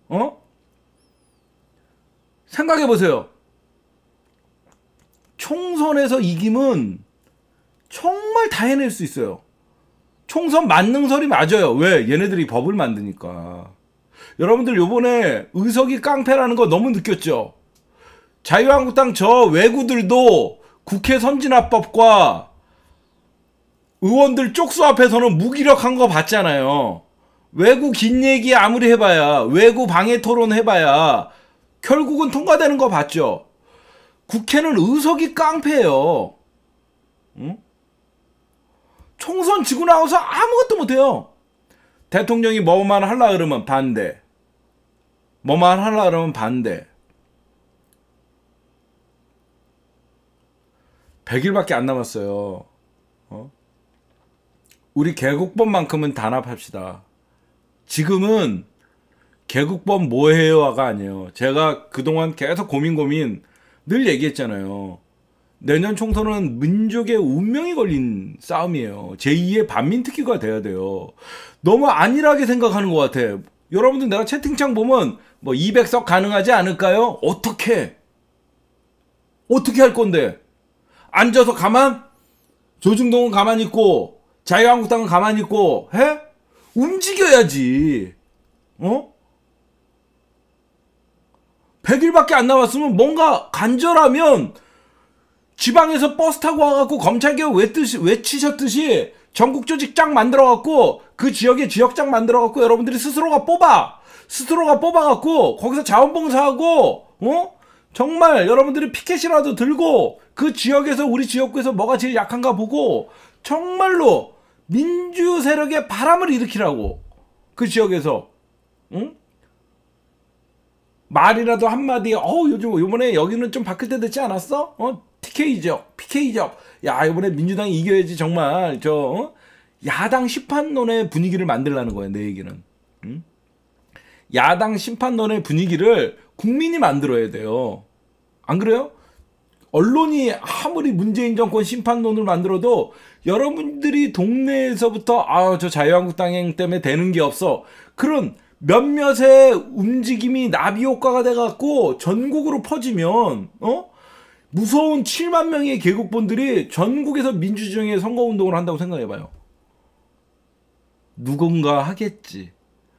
어? 생각해보세요. 총선에서 이김은 정말 다 해낼 수 있어요. 총선 만능설이 맞아요. 왜? 얘네들이 법을 만드니까. 여러분들 요번에 의석이 깡패라는 거 너무 느꼈죠? 자유한국당 저 외구들도 국회 선진화법과 의원들 쪽수 앞에서는 무기력한 거 봤잖아요. 외구 긴 얘기 아무리 해봐야, 외구 방해 토론 해봐야, 결국은 통과되는 거 봤죠? 국회는 의석이 깡패예요. 응? 총선 지고 나와서 아무것도 못해요. 대통령이 뭐만 하려 그러면 반대. 뭐만 하려 그러면 반대. 100일밖에 안 남았어요. 어? 우리 개국법만큼은 단합합시다. 지금은 개국법 뭐해요가 아니에요. 제가 그동안 계속 고민 고민 늘 얘기했잖아요. 내년 총선은 민족의 운명이 걸린 싸움이에요. 제2의 반민특위가 돼야 돼요. 너무 안일하게 생각하는 것 같아. 여러분들 내가 채팅창 보면 뭐 200석 가능하지 않을까요? 어떻게? 어떻게 할 건데? 앉아서 가만? 조중동은 가만히 있고 자유한국당은 가만히 있고 해? 움직여야지. 어? 100일밖에 안 남았으면 뭔가 간절하면 지방에서 버스 타고 와갖고 검찰개혁 외뜨시, 외치셨듯이 전국 조직 장 만들어갖고 그 지역에 지역장 만들어갖고 여러분들이 스스로가 뽑아 스스로가 뽑아갖고 거기서 자원봉사하고 어 정말 여러분들이 피켓이라도 들고 그 지역에서 우리 지역구에서 뭐가 제일 약한가 보고 정말로 민주 세력의 바람을 일으키라고 그 지역에서 응? 말이라도 한마디 어 요즘 요번에 여기는 좀 바뀔 때 됐지 않았어? 어 TK죠 PK죠 야 이번에 민주당이 이겨야지 정말 저 어? 야당 심판론의 분위기를 만들라는 거야 내 얘기는 응? 야당 심판론의 분위기를 국민이 만들어야 돼요 안 그래요? 언론이 아무리 문재인 정권 심판론을 만들어도 여러분들이 동네에서부터 아 저 자유한국당 때문에 되는 게 없어 그런 몇몇의 움직임이 나비 효과가 돼갖고 전국으로 퍼지면 어 무서운 7만 명의 개국본들이 전국에서 민주주의의 선거운동을 한다고 생각해봐요. 누군가 하겠지.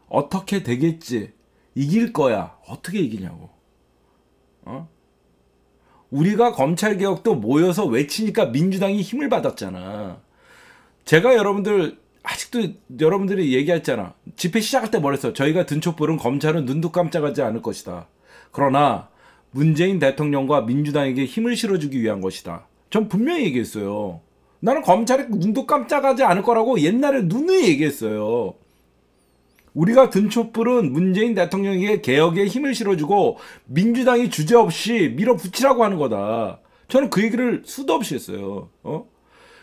어떻게 되겠지. 이길 거야. 어떻게 이기냐고. 어? 우리가 검찰개혁도 모여서 외치니까 민주당이 힘을 받았잖아. 제가 여러분들 아직도 여러분들이 얘기했잖아. 집회 시작할 때 뭐랬어? 저희가 든 촛불은 검찰은 눈도 깜짝하지 않을 것이다. 그러나 문재인 대통령과 민주당에게 힘을 실어주기 위한 것이다. 전 분명히 얘기했어요. 나는 검찰에 눈도 깜짝하지 않을 거라고 옛날에 눈을 얘기했어요. 우리가 든 촛불은 문재인 대통령에게 개혁에 힘을 실어주고 민주당이 주제 없이 밀어붙이라고 하는 거다. 저는 그 얘기를 수도 없이 했어요. 어?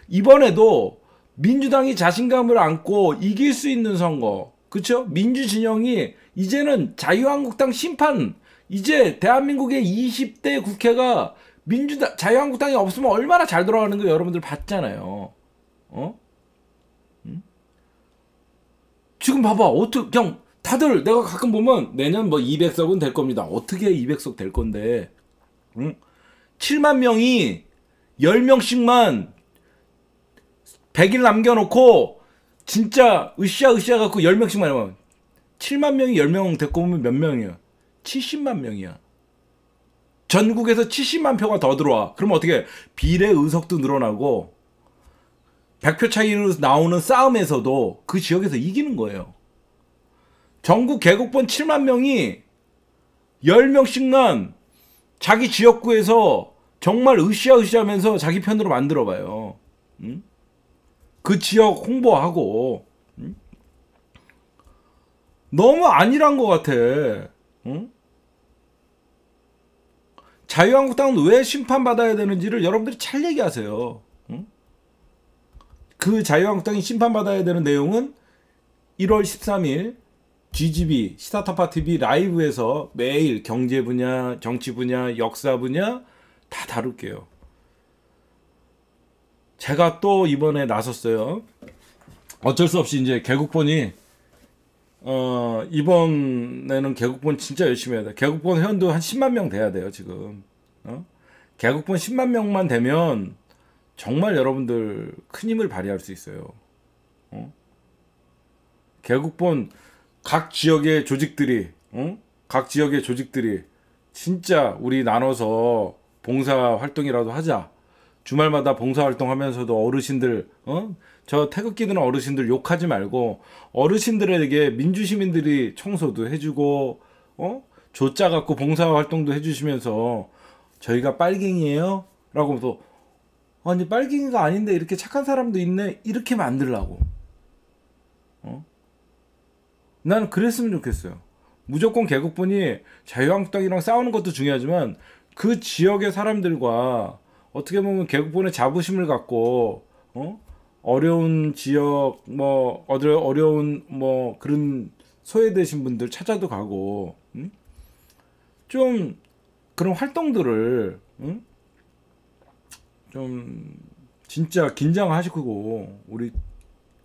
이번에도 민주당이 자신감을 안고 이길 수 있는 선거, 그쵸? 민주 진영이 이제는 자유한국당 심판, 이제 대한민국의 20대 국회가 민주당, 자유한국당이 없으면 얼마나 잘 돌아가는 거 여러분들 봤잖아요. 어? 응? 지금 봐봐. 어떻게, 그냥 다들 내가 가끔 보면 내년 뭐 200석은 될 겁니다. 어떻게 200석 될 건데? 응? 7만 명이 10명씩만 100일 남겨놓고 진짜 으쌰 으쌰 갖고 10명씩만 하면 7만 명이 10명 데리고 오면 몇 명이야? 70만 명이야. 전국에서 70만 표가 더 들어와. 그럼 어떻게 비례 의석도 늘어나고 100표 차이로 나오는 싸움에서도 그 지역에서 이기는 거예요. 전국 개국본 7만 명이 10명씩만 자기 지역구에서 정말 으쌰으쌰 하면서 자기 편으로 만들어 봐요. 응? 그 지역 홍보하고 응? 너무 아니란 것 같아. 응? 자유한국당은 왜 심판받아야 되는지를 여러분들이 잘 얘기하세요. 응? 그 자유한국당이 심판받아야 되는 내용은 1월 13일 GGB 시사타파 TV 라이브에서 매일 경제 분야, 정치 분야, 역사 분야 다 다룰게요. 제가 또 이번에 나섰어요. 어쩔 수 없이 이제 개국본이 어 이번에는 개국본 진짜 열심히 해야 돼. 개국본 회원도 한 10만 명 돼야 돼요 지금. 어? 개국본 10만 명만 되면 정말 여러분들 큰 힘을 발휘할 수 있어요. 어? 개국본 각 지역의 조직들이, 어? 각 지역의 조직들이 진짜 우리 나눠서 봉사 활동이라도 하자. 주말마다 봉사 활동하면서도 어르신들, 어? 저 태극기 드는 어르신들 욕하지 말고 어르신들에게 민주 시민들이 청소도 해주고, 어? 조짜 갖고 봉사 활동도 해주시면서 저희가 빨갱이에요? 라고 또 아니 빨갱이가 아닌데 이렇게 착한 사람도 있네 이렇게 만들라고 어? 나는 그랬으면 좋겠어요 무조건 개국분이 자유한국당이랑 싸우는 것도 중요하지만 그 지역의 사람들과 어떻게 보면 개국분의 자부심을 갖고 어? 어려운 지역 뭐 어려 어려운 뭐 그런 소외되신 분들 찾아도 가고 음? 좀 그런 활동들을 응? 좀 진짜 긴장하시고 우리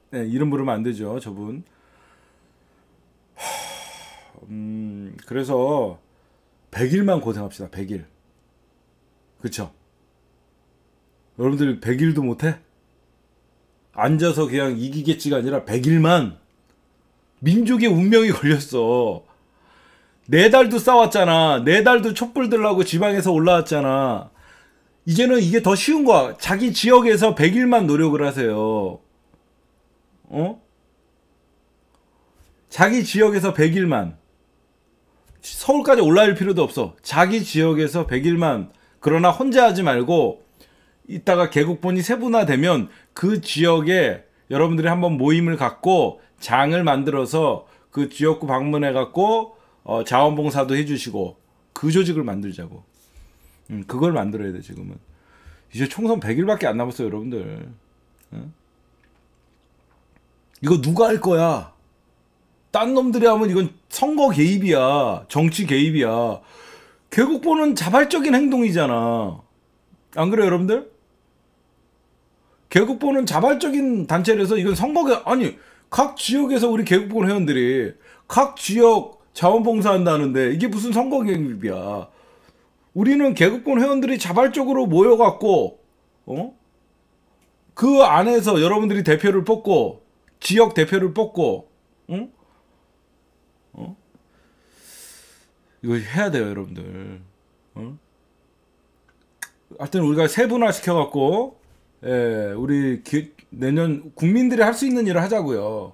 네, 이름 부르면 안 되죠 저분 음, 그래서 100일만 고생합시다 100일 그쵸 여러분들 100일도 못해? 앉아서 그냥 이기겠지가 아니라 100일만 민족의 운명이 걸렸어 네 달도 싸웠잖아. 네 달도 촛불 들라고 지방에서 올라왔잖아. 이제는 이게 더 쉬운 거야. 자기 지역에서 100일만 노력을 하세요. 어? 자기 지역에서 100일만. 서울까지 올라올 필요도 없어. 자기 지역에서 100일만. 그러나 혼자 하지 말고 이따가 개국본이 세분화되면 그 지역에 여러분들이 한번 모임을 갖고 장을 만들어서 그 지역구 방문해 갖고 어, 자원봉사도 해주시고 그 조직을 만들자고. 음, 그걸 만들어야 돼 지금은. 이제 총선 100일밖에 안 남았어요, 여러분들. 어? 이거 누가 할 거야? 딴 놈들이 하면 이건 선거 개입이야. 정치 개입이야. 개국보는 자발적인 행동이잖아. 안 그래요, 여러분들? 개국보는 자발적인 단체라서 이건 선거가 아니 각 지역에서 우리 개국보 회원들이 각 지역 자원봉사한다는데 이게 무슨 선거 개입이야. 우리는 개국본 회원들이 자발적으로 모여갖고 어? 그 안에서 여러분들이 대표를 뽑고 지역 대표를 뽑고 응? 어? 이거 해야 돼요 여러분들 어? 하여튼 우리가 세분화 시켜갖고 예, 우리 기, 내년 국민들이 할 수 있는 일을 하자고요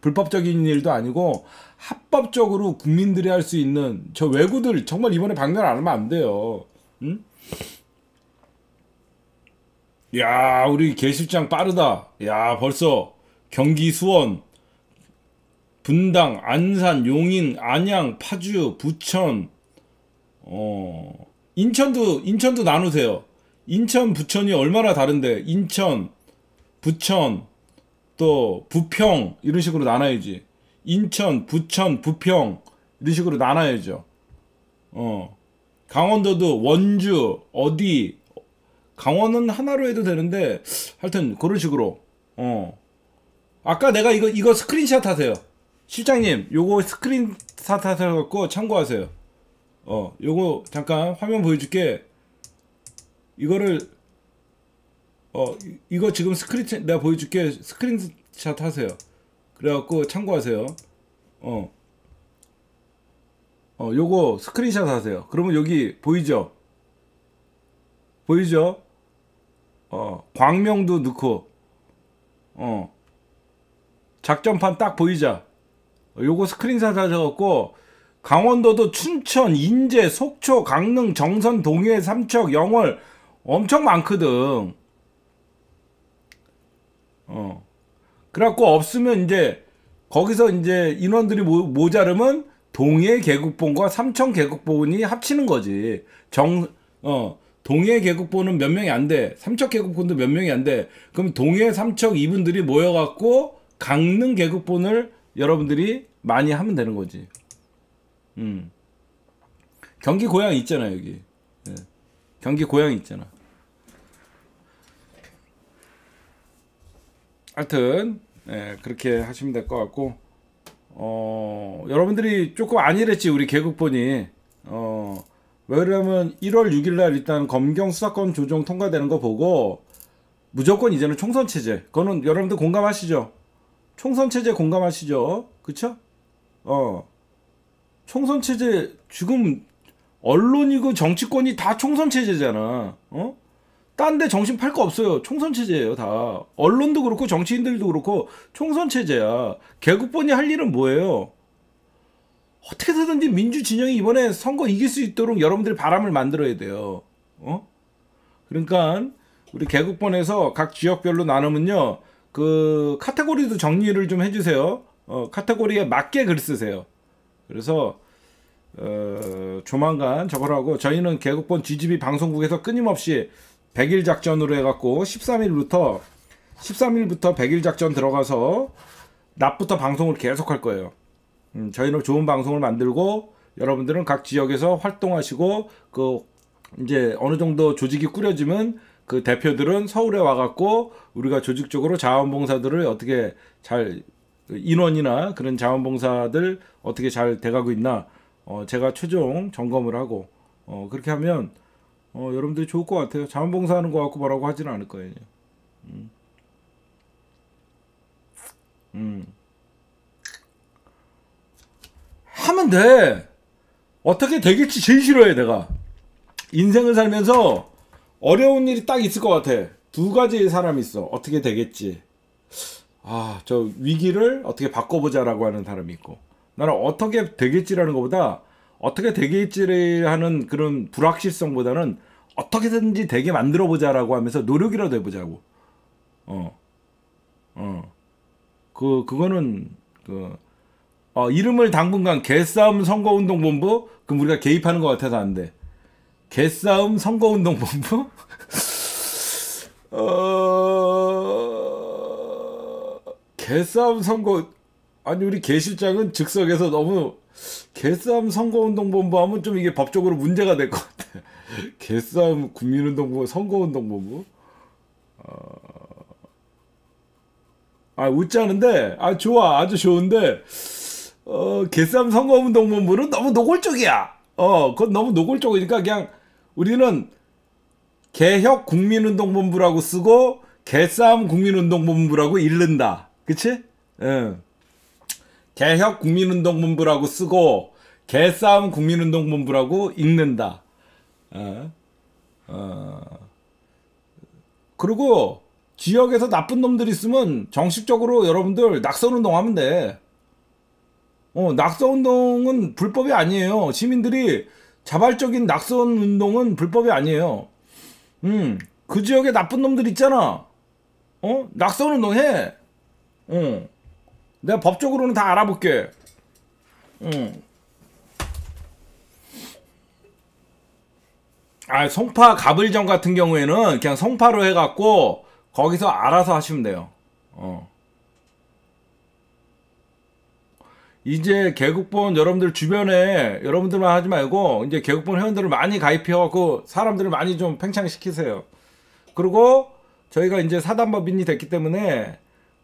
불법적인 일도 아니고 합법적으로 국민들이 할 수 있는 저 외구들 정말 이번에 방면 안 하면 안 돼요. 응? 야, 우리 개실장 빠르다. 야, 벌써 경기 수원, 분당, 안산, 용인, 안양, 파주, 부천, 어, 인천도 인천도 나누세요. 인천, 부천이 얼마나 다른데 인천, 부천, 또 부평 이런 식으로 나눠야지. 인천, 부천, 부평 이런 식으로 나눠야죠. 어. 강원도도 원주 어디 강원은 하나로 해도 되는데 하여튼 그런 식으로 어. 아까 내가 이거 이거 스크린샷 하세요. 실장님 요거 스크린샷 하셔 갖고 참고하세요 어 요거 잠깐 화면 보여줄게 이거를 어 이- 이거 지금 스크린 내가 보여줄게 스크린샷 하세요 그래갖고 참고하세요 어 어, 요거 스크린샷 하세요. 그러면 여기 보이죠? 보이죠? 어, 광명도 넣고, 어, 작전판 딱 보이자. 어, 요거 스크린샷 하셔갖고, 강원도도 춘천, 인제, 속초, 강릉, 정선, 동해, 삼척, 영월 엄청 많거든. 어. 그래갖고 없으면 이제 거기서 이제 인원들이 모, 모자르면 동해 계국본과 삼청 계국본이 합치는 거지. 정, 어, 동해 계국본은 몇 명이 안 돼. 삼척 계국본도 몇 명이 안 돼. 그럼 동해, 삼척 이분들이 모여갖고 강릉 계국본을 여러분들이 많이 하면 되는 거지. 음. 경기 고향 있잖아, 여기. 예. 경기 고향 있잖아. 하여튼, 예, 그렇게 하시면 될 것 같고, 어, 여러분들이 조금 안일했지, 우리 개국본이. 어, 왜 그러냐면 1월 6일 날 일단 검경 수사권 조정 통과되는 거 보고 무조건 이제는 총선 체제. 그거는 여러분들 공감하시죠? 총선 체제 공감하시죠? 그쵸? 어. 총선 체제 지금 언론이고 정치권이 다 총선 체제잖아. 어? 딴 데 정신 팔 거 없어요. 총선 체제예요, 다. 언론도 그렇고 정치인들도 그렇고 총선 체제야. 개국본이 할 일은 뭐예요? 어떻게 해서든지 민주 진영이 이번에 선거 이길 수 있도록 여러분들이 바람을 만들어야 돼요. 어? 그러니까 우리 개국본에서 각 지역별로 나누면요. 그 카테고리도 정리를 좀 해주세요. 어, 카테고리에 맞게 글 쓰세요. 그래서 어, 조만간 저걸 하고 저희는 개국본 GGB 방송국에서 끊임없이 100일 작전으로 해갖고 13일부터 13일부터 100일 작전 들어가서 낮부터 방송을 계속 할 거예요. 음, 저희는 좋은 방송을 만들고 여러분들은 각 지역에서 활동하시고 그 이제 어느 정도 조직이 꾸려지면 그 대표들은 서울에 와갖고 우리가 조직적으로 자원봉사들을 어떻게 잘 인원이나 그런 자원봉사들 어떻게 잘 돼가고 있나 어, 제가 최종 점검을 하고 어, 그렇게 하면 어, 여러분들이 좋을 것 같아요. 자원봉사하는 거 갖고 뭐라고 하지는 않을 거예요. 음. 음. 하면 돼. 어떻게 되겠지 제일 싫어해 내가. 인생을 살면서 어려운 일이 딱 있을 것 같아. 두 가지의 사람이 있어. 어떻게 되겠지. 아, 저 위기를 어떻게 바꿔보자라고 하는 사람이 있고. 나는 어떻게 되겠지라는 것보다 어떻게 되겠지를 하는 그런 불확실성보다는 어떻게든지 되게 만들어 보자라고 하면서 노력이라도 해보자고. 어, 어, 그 그거는 그 어, 이름을 당분간 개싸움 선거운동본부 그럼 우리가 개입하는 것 같아서 안 돼. 개싸움 선거운동본부? 어... 개싸움 선거 아니 우리 개 실장은 즉석에서 너무 개싸움 선거운동본부 하면 좀 이게 법적으로 문제가 될 것 같아. 개싸움 국민운동부 선거운동본부. 어... 아 않은데 아 좋아 아주 좋은데 어 개싸움 선거운동본부는 너무 노골적이야. 어 그건 너무 노골적이니까 그냥 우리는 개혁 국민운동본부라고 쓰고 개싸움 국민운동본부라고 읽는다. 그치? 응. 개혁 국민운동본부라고 쓰고 개싸움 국민운동본부라고 읽는다. 어. 어. 그리고 지역에서 나쁜 놈들 있으면 정식적으로 여러분들 낙선운동 하면 돼. 어, 낙선운동은 불법이 아니에요. 시민들이 자발적인 낙선운동은 불법이 아니에요. 음, 그 지역에 나쁜 놈들 있잖아. 어? 낙선운동 해. 어. 내가 법적으로는 다 알아볼게. 응. 아, 송파 가불정 같은 경우에는 그냥 송파로 해갖고 거기서 알아서 하시면 돼요. 어. 이제 개국본 여러분들 주변에 여러분들만 하지 말고 이제 개국본 회원들을 많이 가입해갖고 사람들을 많이 좀 팽창시키세요. 그리고 저희가 이제 사단법인이 됐기 때문에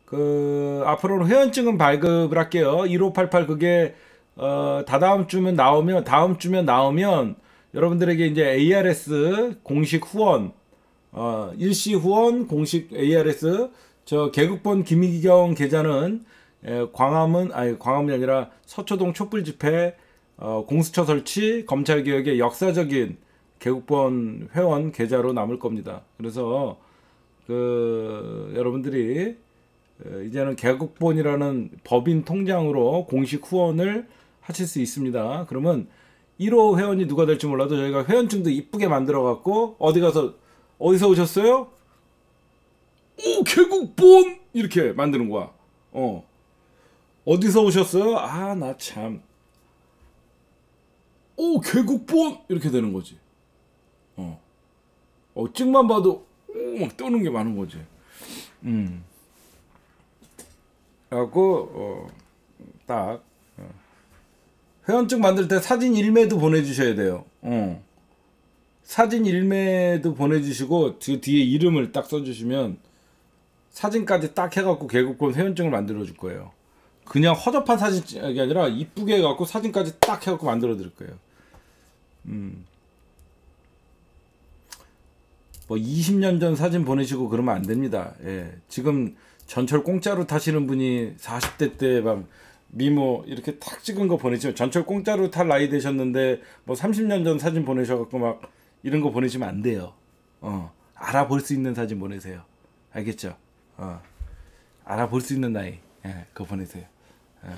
그 앞으로는 회원증은 발급을 할게요. 1588 그게 어 다다음 주면 나오면 다음 주면 나오면 여러분들에게 이제 ARS 공식 후원 어 일시 후원 공식 ARS 저 개국본 김희경 계좌는 에, 광화문 아니 광화문이 아니라 서초동 촛불 집회 어, 공수처 설치 검찰 개혁의 역사적인 개국본 회원 계좌로 남을 겁니다. 그래서 그 여러분들이 어, 이제는 개국본이라는 법인 통장으로 공식 후원을 하실 수 있습니다. 그러면 1호 회원이 누가 될지 몰라도 저희가 회원증도 이쁘게 만들어 갖고 어디 가서 어디서 오셨어요? 오 개국본 이렇게 만드는 거야. 어 어디서 오셨어요? 아 나 참. 오 개국본 이렇게 되는 거지. 어. 어 찍만 봐도 오막 떠는 게 많은 거지. 음. 그래갖고 어, 딱 어. 회원증 만들 때 사진 일매도 보내주셔야 돼요. 어. 사진 일매도 보내주시고 그 뒤에 이름을 딱 써주시면 사진까지 딱 해갖고 개국본 회원증을 만들어 줄 거예요. 그냥 허접한 사진이 아니라 이쁘게 해갖고 사진까지 딱 해갖고 만들어 드릴 거예요. 음. 뭐 20년 전 사진 보내시고 그러면 안 됩니다. 예. 지금 전철 공짜로 타시는 분이 40대 때 막 미모 이렇게 탁 찍은 거 보내시면 전철 공짜로 탈 나이 되셨는데 뭐 30년 전 사진 보내셔갖고 막 이런 거 보내시면 안 돼요. 어. 알아볼 수 있는 사진 보내세요. 알겠죠? 어. 알아볼 수 있는 나이. 예, 그거 보내세요. 예.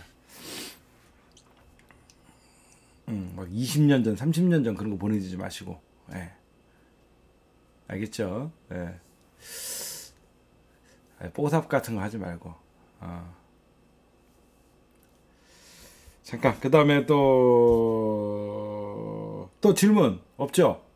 음, 막 20년 전, 30년 전 그런 거 보내주지 마시고. 예. 알겠죠? 예. 뽀삽 같은 거 하지 말고. 어. 잠깐, 그 다음에 또, 또 질문 없죠?